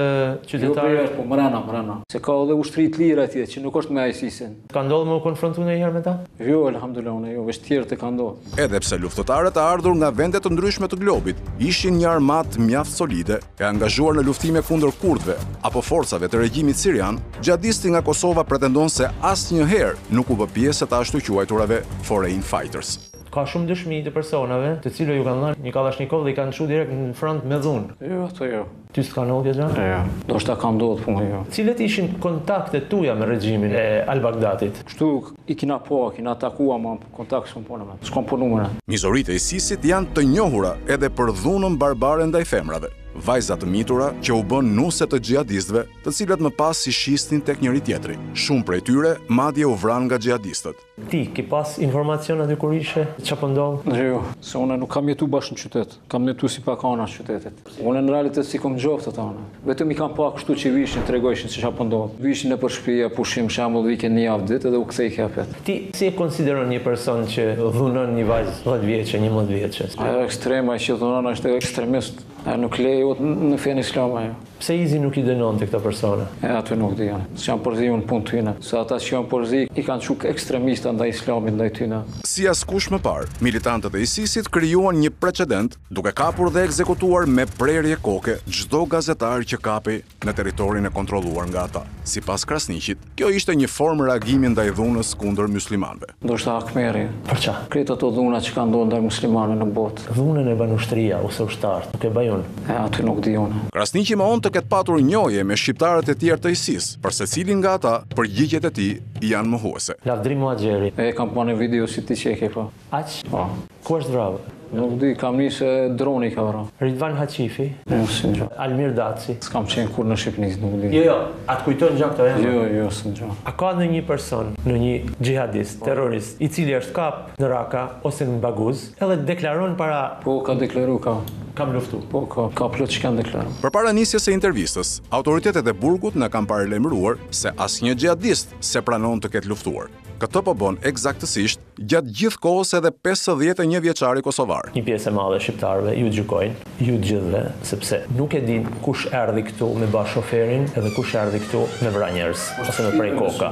Speaker 39: qytetarët?
Speaker 38: Jo prej jashtë, po mrena, mrena. Se ka edhe ushtri të lirë atje që nuk është me ISIS-in.
Speaker 39: Të ka ndodhë me u konfrontu ndonjëherë me ta?
Speaker 38: Jo, elhamdullah, unë jo, veç tjerët i ka ndodhë.
Speaker 37: Edhe pse luftëtarët e ardhur nga vende të ndryshme të globit ishin një armatë mjaft solide, e angazhuar në luftime kundër kurdëve apo forcave të regjimit sirian, xhihadisti nga Kosova pretendon se asnjëherë nuk u bë pjesë e të ashtuquajturave foreign fighters.
Speaker 39: Ka shumë dëshmi të personave të cilëve ju kanë dhënë një kallashnikov dhe i kanë çu direkt në front me dhunë.
Speaker 38: Jo, ato jo.
Speaker 39: Ty s'të ka ndodhur kjo gjë?
Speaker 38: Jo. Ndoshta ka ndodhur, po unë jo.
Speaker 39: Cilat ishin kontaktet tuja me regjimin e Al-Baghdadit?
Speaker 38: Kështu i kina pa, kina taku, ama. Kontakt s'kom punu me. S'kom punu me.
Speaker 37: Mizoritë e ISIS-it janë të njohura edhe për dhunën barbare ndaj femrave, vajza të mitura që u bënë nuse të xhihadistëve, të cilat më pas i shisnin tek njëri-tjetri. Shumë prej tyre madje u vranë nga xhihadistët.
Speaker 39: Ti, ke pas informacion aty kur ishe? Çka po ndodh?
Speaker 38: Jo, se unë nuk kam jetu bash në qytet. Kam jetu si pak ana qytetit. Unë në realitet si kom njoftë të tana. Vetëm i kam pa kështu që vishin, tregojshin që qa po ndodh. Po vishin nëpër shpia, pushim, shembull, vike një javë ditë edhe u kthejke apet.
Speaker 39: Ti si e konsideron një person që dhunon një vajzë dhjetë vjeçe, njëmbëdhjetë vjeçe?
Speaker 38: Ajo ekstreme, ai që dhunon është ekstremist. Ajo nuk lejohet në fenë islame ajo.
Speaker 39: Pse ISIS nuk i dënonte këta persona?
Speaker 38: E aty nuk di unë. S'jam përzi unë n'punë t'tyne. Se ata që janë përzi i kanë qujt ekstremista ndaj Islamit ndaj tyne.
Speaker 37: Si askush më parë, militantët e ISIS-it krijuan një precedent duke kapur dhe ekzekutuar me prerje koke çdo gazetar që kapej në territorin e kontrolluar nga ata, sipas Krasniqit. Kjo ishte një formë reagimi ndaj dhunës kundër myslimanëve.
Speaker 38: Ndoshta hakmarrje.
Speaker 39: Për çka?
Speaker 38: Krejt ato dhuna që kanë ndodhur ndaj muslimanëve në botë.
Speaker 39: Dhunën e bën ushtria ose ushtarët, nuk e bëj unë.
Speaker 38: E aty nuk di unë.
Speaker 37: Krasniqi mohon të ketë patur njohje me shqiptarët e tjerë të ISIS, për secilin nga ata, përgjigjet e tij janë mohuese.
Speaker 39: Lavdrim Muhaxheri.
Speaker 38: E kam pa në video si ti qe ke pa.
Speaker 39: Aq?
Speaker 38: Po.
Speaker 39: Ku është vrarë?
Speaker 38: Nuk di, kam ni se droni ka vra.
Speaker 39: Ridvan Haqifi?
Speaker 38: Jo, s'i njoh.
Speaker 39: Almir Daci?
Speaker 38: S'kam qenë kurr në Shqipëni, nuk di.
Speaker 39: Jo, jo, a të kujtojnë gja këto emra?
Speaker 38: Jo, jo, s'i njoh.
Speaker 39: A ka ndonjë person, ndonjë xhihadist, terrorist, i cili është kap në Raka ose në Baguz, edhe deklaron para.
Speaker 38: Po, ka deklaru, ka.
Speaker 39: Kam luftu.
Speaker 38: Po, ka. Ka plot që kanë deklaru.
Speaker 37: Përpara nisjes së intervistës, autoritetet e burgut na kanë paralajmëruar se asnjë xhihadist s'e pranon të ketë luftuar. Këtë po bën ekzaktësisht Gjatë gjithë kohës edhe pesëdhjetë e një vjeçari kosovar.
Speaker 39: Një pjesë e madhe e shqiptarëve ju gjykojnë ju të gjithëve sepse nuk e dinë kush erdhi këtu me ba shoferin edhe kush erdhi këtu me vra njerëz ose me pre koka.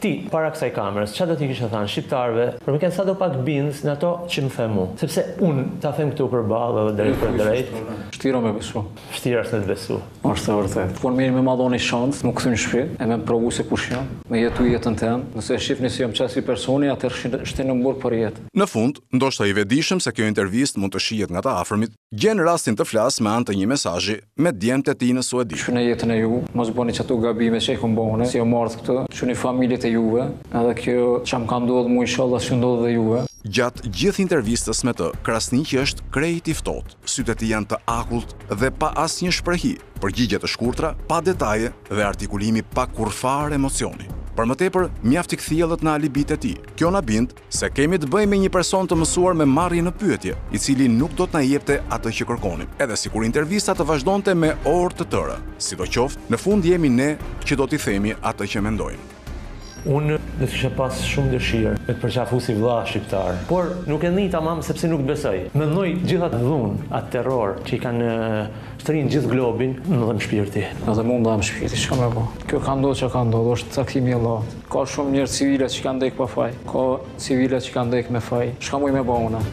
Speaker 39: Ti para kësaj kamerës ça do t'i kishe thanë shqiptarëve për me kenë sado pak bindës në ato që më the mu sepse unë ta them këtu përballë edhe drejtpërdrejt. Vështirë
Speaker 38: o me besu.
Speaker 39: Vështirë është me të besu.
Speaker 38: Është e vërtetë. Por mirë me ma dhanë një shans, mu kthy në shtëpi, e me m'provu se kush jam, me jetu jetën temë, nëse e shifni se jam qasi personi, atëherë shtini në burg për jetë.
Speaker 37: Në fund, ndoshta i vetëdijshëm se kjo intervistë mund të shihet nga të afërmit, gjen rastin të flasë me anë të një mesazhi, me djemtë e tij në Suedi.
Speaker 38: Shihni jetën e ju, mos bëni qato gabime qe i kom ba une, se jom ardhë këtu, shuni familjet e juve, edhe kjo çe më ka ndodhë mu ishalla s'ju ndodhë dhe juve.
Speaker 37: Gjatë gjithë intervistës me të, Krasniqi është krejt i ftohtë. Sytë e tij janë të akullt dhe pa asnjë shprehi, përgjigje të shkurtra, pa detaje dhe artikulimi pa kurrfarë emocioni. Për më tepër, mjaft i kthjellët në alibitë e tij. Kjo na bind se kemi të bëjmë me një person të mësuar me marrje në pyetje, i cili nuk do të na jepte atë që kërkonim, edhe sikur intervista të vazhdonte me orë të tëra. Sidoqoftë, në fund jemi ne që do t'i themi atë që mendojmë.
Speaker 39: Unë do të kisha pas shumë dëshirë me të përqafu si vëlla shqiptar, por nuk e ndij tamam sepse nuk të besoj. Mendoj gjithë atë dhunë, atë terror që i kanë shtrirë gjithë globin, më dhëmb shpirti.
Speaker 38: Edhe mua më dhëmb shpirti, çka me bo. Kjo ka ndodhë që ka ndodhë, është caktimi i Allahut. Ka shumë njerëz civile që kanë dekë pa faj, ka civile që kanë dekë me faj. Çka muj me bo unë?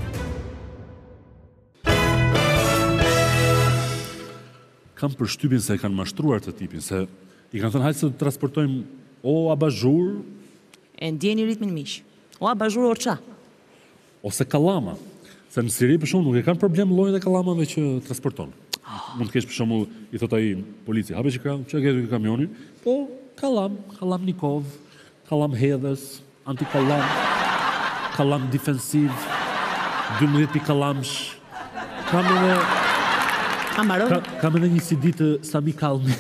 Speaker 1: Kam përshtypjen se e kanë mashtruar atë tipin, se i kanë thënë hajt se do transportojmë o abazhur.
Speaker 2: E ndjeni ritmin miq. O abazhur or ça.
Speaker 1: Ose kallama. Se në Siri për shembull nuk e kanë problem llojin e kallamave që transporton. Ah. Mund të kesh për shembull i thot ai polici, hape ça ke, ça ke te kamioni, po kallam, kallamnikov, Kallam hedhës, antikallam, kallam difensiv, dymbëdhjetë pikë kallamsh. Kam edhe
Speaker 2: A mbaron?
Speaker 1: Ka, kam edhe një CD të Sami Kallmi.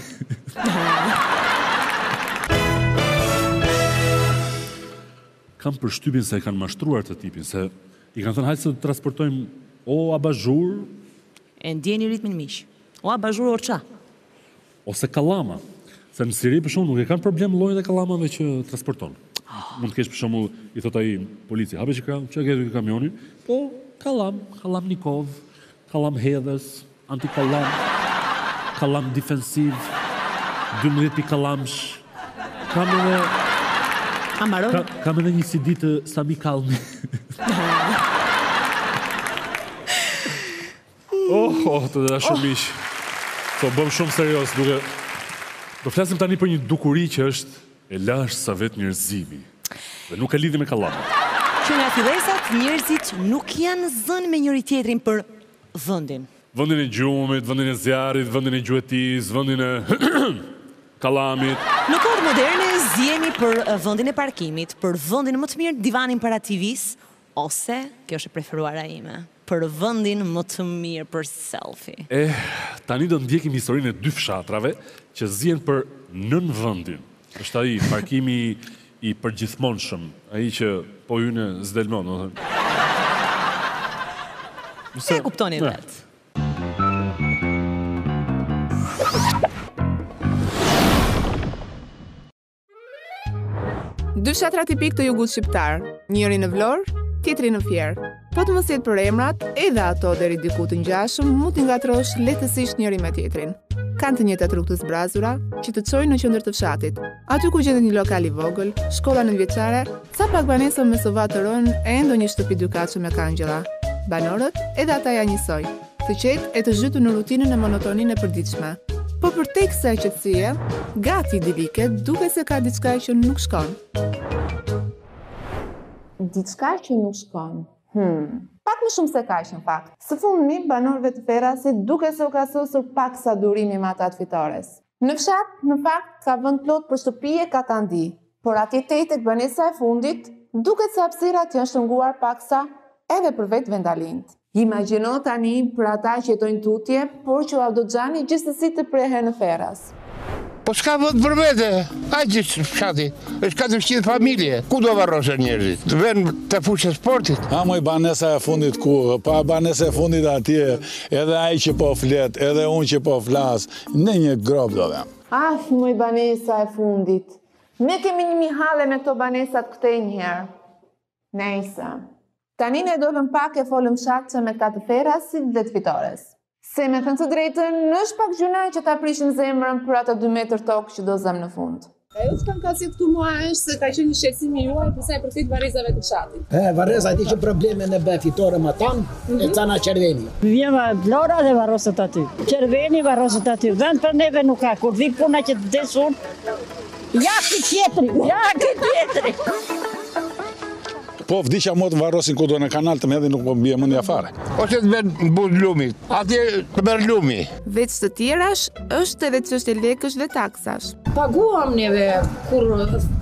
Speaker 1: kam përshtypjen se e kanë mashtruar të tipin, se i kanë thënë hajde se të transportojmë o abazhur.
Speaker 2: E ndjeni ritmin miq. O abazhur orça.
Speaker 1: Ose kallama. Se në Siri për shembull nuk e kanë problem llojin e kallamave që transporton. Mund të kesh për shembull, i thotë ai polici, hape çka, çka ke te kamioni? Po, kallam, kallam Nikov, kallam hedhës, antikallam, kallam defensiv, 12 pikë kallamsh. Kam edhe
Speaker 2: A mbaron?
Speaker 1: Ka, kam edhe një CD të Sami Kallmi. Ohh ohh të dashur miq. Po bëhemi shumë serioz duke Do flasim tani për një dukuri që është e lashtë sa vetë njerëzimi. Dhe nuk ka lidhje me kallamat.
Speaker 2: Që nga fillesat njerëzit nuk janë zënë me njëri tjetrin për vëndin.
Speaker 1: Vëndin e gjumit, vëndin e zjarrit, vëndin e gjuetisë, vëndin e kallamit.
Speaker 2: Në kohët moderne ziemi për vëndin e parkimit, për vëndin më të mirë, divanin para TV-së, Ose, kjo është e preferuara ime, Për vendin më të mirë për selfi.
Speaker 1: Eh, tani do të ndjekim historinë e dy fshatrave që zihen për nën vendin. Është ai, parkimi i përgjithmonshëm, ai që po hyn e s'del më,
Speaker 2: domethënë. E kuptoni vetë.
Speaker 4: Dy fshatra tipikë të jugut shqiptar, njëri në Vlorë, tjetri në Fier. Po të mos jetë për emrat, edhe ato deri diku të ngjashëm, mund t'i ngatërrosh lehtësisht njërin me tjetrin. Kanë të njëjtat rrugë të zbrazura që të çojnë në qendër të fshatit. Aty ku gjendet një lokal i vogël, shkolla nëntëvjeçare, ca pak banesa me suva të rënë e ndonjë shtëpi dykatëshe me kangjëlla. Banorët edhe ata janë njësoj. Të qetë e të zhytur në rutinën e monotoninë e përditshme. Po përtej kësaj qetësie, gati idilike, duket se ka diçka që nuk shkon. Diçka që nuk shkon. Hmm. Pak më shumë se ka që në pak. Së fundmi, banorëve të Ferrasit, duket se u ka sosur paksa durimi me ata të Fitores. Në fshat, në fakt, ka vënd plot për shtëpi e katandi, por atje tej tek banesa e fundit, duket se hapësirat janë shënguar paksa edhe për vetë vendalinjtë. Imagjino tani për ata që jetojnë tutje, por që Aldoxhani gjithsesi të prehej në Ferras.
Speaker 40: Po s'ka vënd për vete, kaq është fshati, është katërqind familje, ku do varrosen njerëzit, të ven te fushë sportit.
Speaker 41: Ah moj banesa e fundit ku, pa banesa e fundit atje, edhe ai që po flet, edhe unë që po flas, në një grop do vem.
Speaker 4: Ah moj banesa e fundit. Ne kemi një mijë halle me këto banesat këtej njëherë. Nejse. Tani ne dolëm pak e folëm shaka me këta të Ferrasit dhe të Fitores. Se me thënë të drejtën, është pak gjynah që ta prishim zemrën për ato dy metër tokë që do zëmë në fund.
Speaker 42: Ajo që ka më rëndësi këtu mua është se ka qenë një shqetësim i juaj për sa i përket varrezave të fshatit.
Speaker 43: E, varrezat i ke problem, u bë Fitore matanë, e mhm. ca nga Çerveni.
Speaker 31: Vjen nga Vlora dhe varroset aty. Çerveni varroset aty. Vend për neve nuk ka. Kur vi puna që të vdes unë, Ja ky tjetri, ja ky tjetri.
Speaker 41: Po vdiqa, mo, të varrosin ku do në kanal të mëdhenj, nuk po bie më hi fare.
Speaker 40: O që të ven në buzë lumi, atje të merr lumi.
Speaker 4: Veç të tjerash, është edhe çështje lekësh dhe taksash.
Speaker 31: Paguam neve, kur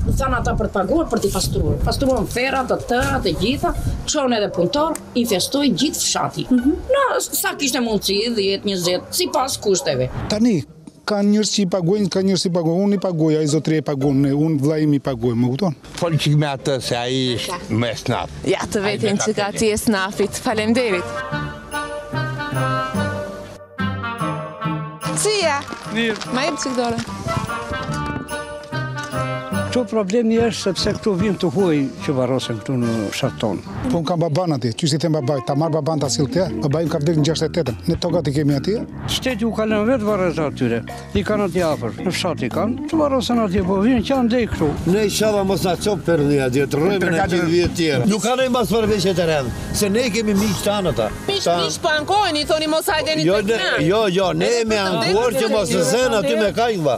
Speaker 31: thanë ata për të paguar, për t'i pastruar. Pastruam ferrat, të tëra, të gjitha, çonë edhe punëtorë, investoi gjithë fshati. Mhm. Me sa kishte mundësi, 10, 20, sipas kushteve.
Speaker 41: Tani, Ka njerëz që i paguajnë, ka njerëz s'i paguajnë, unë i paguaj, ai zotëria i paguajnë, unë vla i paguaj, më kupton?
Speaker 40: Fol me atë se ai është me esnaf.
Speaker 4: Ja, të vetin që ka ti esnafi, faleminderit. Çao!
Speaker 44: Mirë.
Speaker 4: Ma i për që këdore.
Speaker 31: Këtu problemi është sepse këtu vinë të huaj që varrosen këtu në fshat tonë.
Speaker 41: Po unë kam babanë aty, që s'i them babait, ta marr babanë ta sjell këtej, babai im ka vdekur në 68-ën, ne tokat i kemi aty,
Speaker 31: Shteti u ka lënë vetë varrezat atyre. I kanë atje afër, në fshat i kanë, të varrosen atje, po vinë që andej këtu.
Speaker 45: Ne, ishalla mos na çoftë perëndia atje, të rrojmë një qind vjet të tjera. Nuk ka, ama s'na vjen e rëndë, se ne i kemi miqtë tanë ata.
Speaker 4: Miq, miq, po ankoheni, i thoni mos hajdeni
Speaker 45: ju
Speaker 4: te
Speaker 45: ne. Jo, jo, ne jemi ankuar që mos zënë aty me
Speaker 31: kajnë,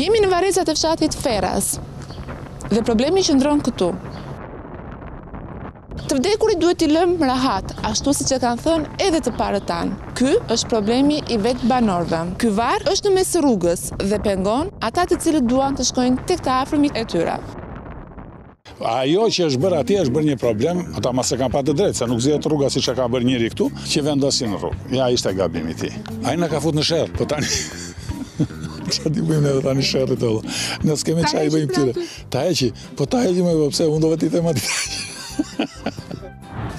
Speaker 4: Jemi në varrezat e fshatit Ferras dhe problemi qëndron këtu. Të vdekurit duhet t'i lëmë rahat, ashtu siç e kanë thënë edhe të parët tanë. Ky është problemi i vetë banorëve. Ky varr është në mes të rrugës dhe pengon ata të cilët duan të shkojnë tek të afërmit e tyre.
Speaker 41: Ajo që është bërë atje është bërë një problem, ata, ma, s'e kanë pa të drejtë, se nuk zihet rruga siç e ka bërë njëri këtu, që vendosi në rrugë. Ja, ishte gabim i tij. Ai na ka fut në sherr, për po tani... Ça t'i bëjmë edhe tani sherrit dhe. Ne s'kemi ça i bëjmë atyre. Ta heqi, po ta heqi me vëpse, unë do vëti të ma të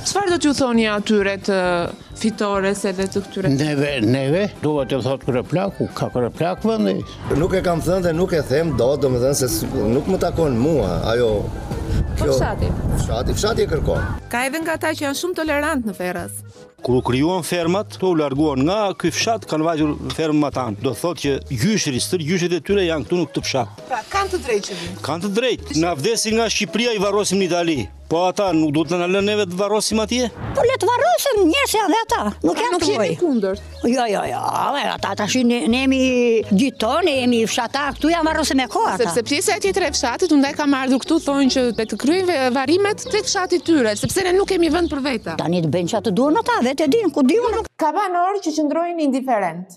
Speaker 4: Çfarë do t'ju thoni atyre të Fitores edhe të këtyre?
Speaker 40: Neve, neve, duhet t'ju thotë kryeplaku, ka kryeplak vëndi.
Speaker 45: Nuk e kam thënë dhe nuk e them dot, domethënë se nuk më takon mua, ajo...
Speaker 4: Po fshati?
Speaker 45: Fshati, fshati e kërkon.
Speaker 4: Ka edhe nga ata që janë shumë tolerant në Ferras.
Speaker 46: Kur u krijuan fermat, u larguan nga ky fshat, kanë vajtur fermë matanë. Do thotë që gjyshërit, stërgjyshërit e tyre janë këtu në këtë fshat.
Speaker 4: Pra, kanë të drejtë që vijnë?
Speaker 46: Kanë të drejtë. Na vdesi nga Shqipëria i varrosim në Itali. Po ata nuk duhet të na lënë neve të varrosim atje?
Speaker 47: Po le të varrosen njerëz janë dhe ata. Nuk janë të vërtetë.
Speaker 4: kundër.
Speaker 47: Jo, jo, jo. Ata tashi ne, ne jemi gjitonë, ne jemi fshata, këtu janë varrosë me kohë ata.
Speaker 4: Sepse pjesa e tjetër e fshatit, unë ndaj kam ardhur këtu thonë që të kryejnë varrimet tek fshati tyre, sepse ne nuk kemi vend për veta.
Speaker 47: Tani të bëjnë çfarë të duan ata, vetë e dinë, ku di unë.
Speaker 4: Ka banorë që qëndrojnë
Speaker 45: indiferentë.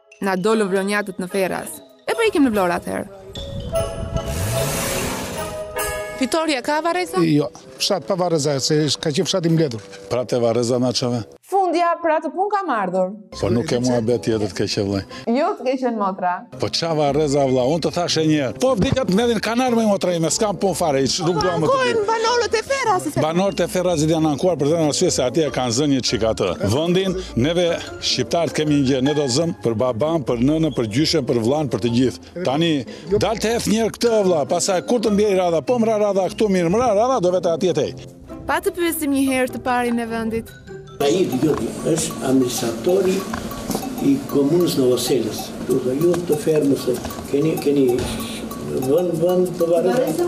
Speaker 4: Na dolën vlonjatët në Ferras. E po ikim në Vlorë atëherë. Fitorja ka varreza?
Speaker 41: Jo, fshat pa varreza, se ka qenë fshat i mbledhur. Pra te varreza na çove.
Speaker 4: Fundja, për atë punë kam ardhur.
Speaker 41: Po nuk është muhabet, je te e keqe vllai.
Speaker 4: Jo te e keqe në motra.
Speaker 41: Po ça varreza vlla, unë të thashë njëherë. Po vdika të më hedhin në kanal me motra ime, s'kam punë fare, hiç nuk dua më të di.
Speaker 4: Banorët e Ferrasit.
Speaker 41: Banorët e Ferrasit janë ankuar për të, arsye se atje kanë zënë një çik atë. Vëndin, neve Shqiptarët kemi një gjë, ne do të zëmë për babanë, për nënën, për gjyshen, për vllanë, për të gjithë. Tani, dal ta hedh njëherë këtë o vlla, pastaj kur të më vijë radha, po më ra radha këtu mirë, më ra radha do vete atje tej.
Speaker 4: Pa të pyesim një herë të parin e vendit.
Speaker 16: Ai Gjoki është administratori i komunës së Novoselës. Ju të fermës, keni vënd, vënd të varreza?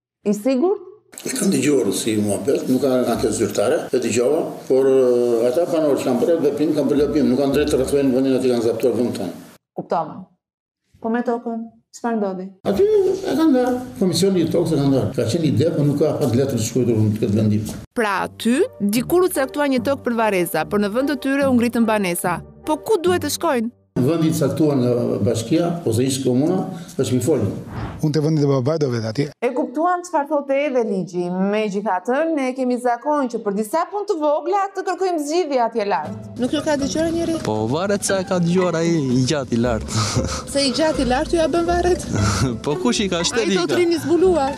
Speaker 4: I sigurt?
Speaker 16: E kam dëgjuar si muhabet, nuk ka një ankesë zyrtare, e dëgjova, por eh, ata banorë që kanë bërë atë veprim kanë bërë gabim, nuk kanë drejtë të rrethojnë vendin aty kanë zaptuar vendin tonë.
Speaker 4: Kuptova. Po me tokën, çfarë ndodhi?
Speaker 16: Aty e kanë ndarë, komisioni i tokës e kanë ndarë. Ka qenë ide, por nuk ka pas letër të shkruar në këtë vendim.
Speaker 4: Pra aty, dikur u caktua një tokë për varreza, por në vend të tyre u ngritën banesa. Po ku duhet të shkojnë?
Speaker 16: Vëndi i caktuar nga bashkia ose ish komuna është Mifol.
Speaker 48: Unë te vëndi i babait do vete atje.
Speaker 4: E kuptuam çfarë thotë edhe ligji. Megjithatë, ne kemi zakon që për disa punë të vogla të kërkojmë zgjidhje atje lart. Nuk ju ka dëgjuar njëri?
Speaker 40: Po varet sa e ka dëgjuar ai i gjatë i lartë.
Speaker 4: Se i gjatë i lartë jua bën varret?
Speaker 40: Po kush i ka shteti
Speaker 41: i ka. Ai thotë rrini zbuluar.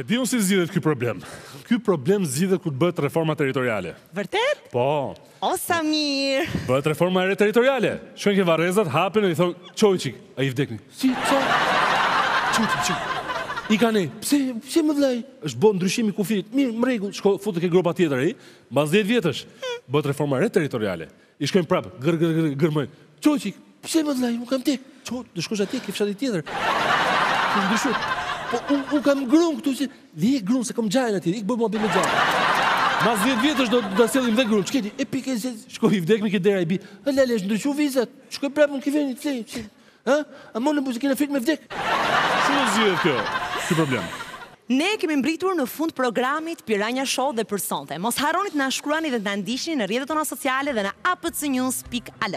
Speaker 1: E di unë si zgjidhet ky problem. Ky problem zgjidhet kur të bëhet reforma territoriale.
Speaker 2: Vërtet?
Speaker 1: Po.
Speaker 2: O sa mirë.
Speaker 1: Bëhet reforma e re territoriale. Shkojnë ke varrezat, hapen dhe i thonë, çohu çik, ai i vdekmi. Si, ça? Çohu çik, çohu. I ka nej, pse, pse mo vlla? Është bo ndryshimi i kufirit. Mirë, në rregull, shko, futet ke gropa tjetër ai. Mbas dhjetë vjetësh, bëhet reforma e re territoriale. I shkojnë prapë, gërr, gërr, gërr, gërmojnë, çohu çik. Pse mo vlla, unë kam te. Ço, do shkosh atje ke fshati tjetër. Ti ndryshu. Po unë un kam grun këtu si ta le grun se kam xhajën atje, ik bëj muhabet me xhajën. Mas 10 vjetësh do ta sjellim dhe grun. Ç'ke ti? E pik e se shkoi i vdek me këtë derë ai bi. Hë lale janë ndryshu vizat. Shkoj prapë unë ke veni të flej. Çi? Ë? A mo në buzë kena flet me vdek. Si do zgjidhet kjo? Ky problem.
Speaker 2: Ne kemi mbërritur në fund të programit Piranha Show dhe për sonte. Mos harroni të na shkruani dhe të na ndiqni në rrjetet tona sociale dhe në abcnews.al.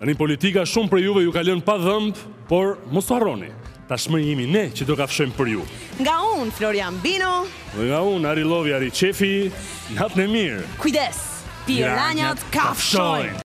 Speaker 1: Tani politika shumë prej juve ju ka lënë pa dhëmbë, por mos harroni, tashmë jemi ne që do kafshojmë për ju.
Speaker 2: Nga unë, Florian Binaj.
Speaker 1: Dhe nga unë, Ari Lovi, Ari Qefi, natën e mirë.
Speaker 2: Kujdes, piranjat kafshojnë!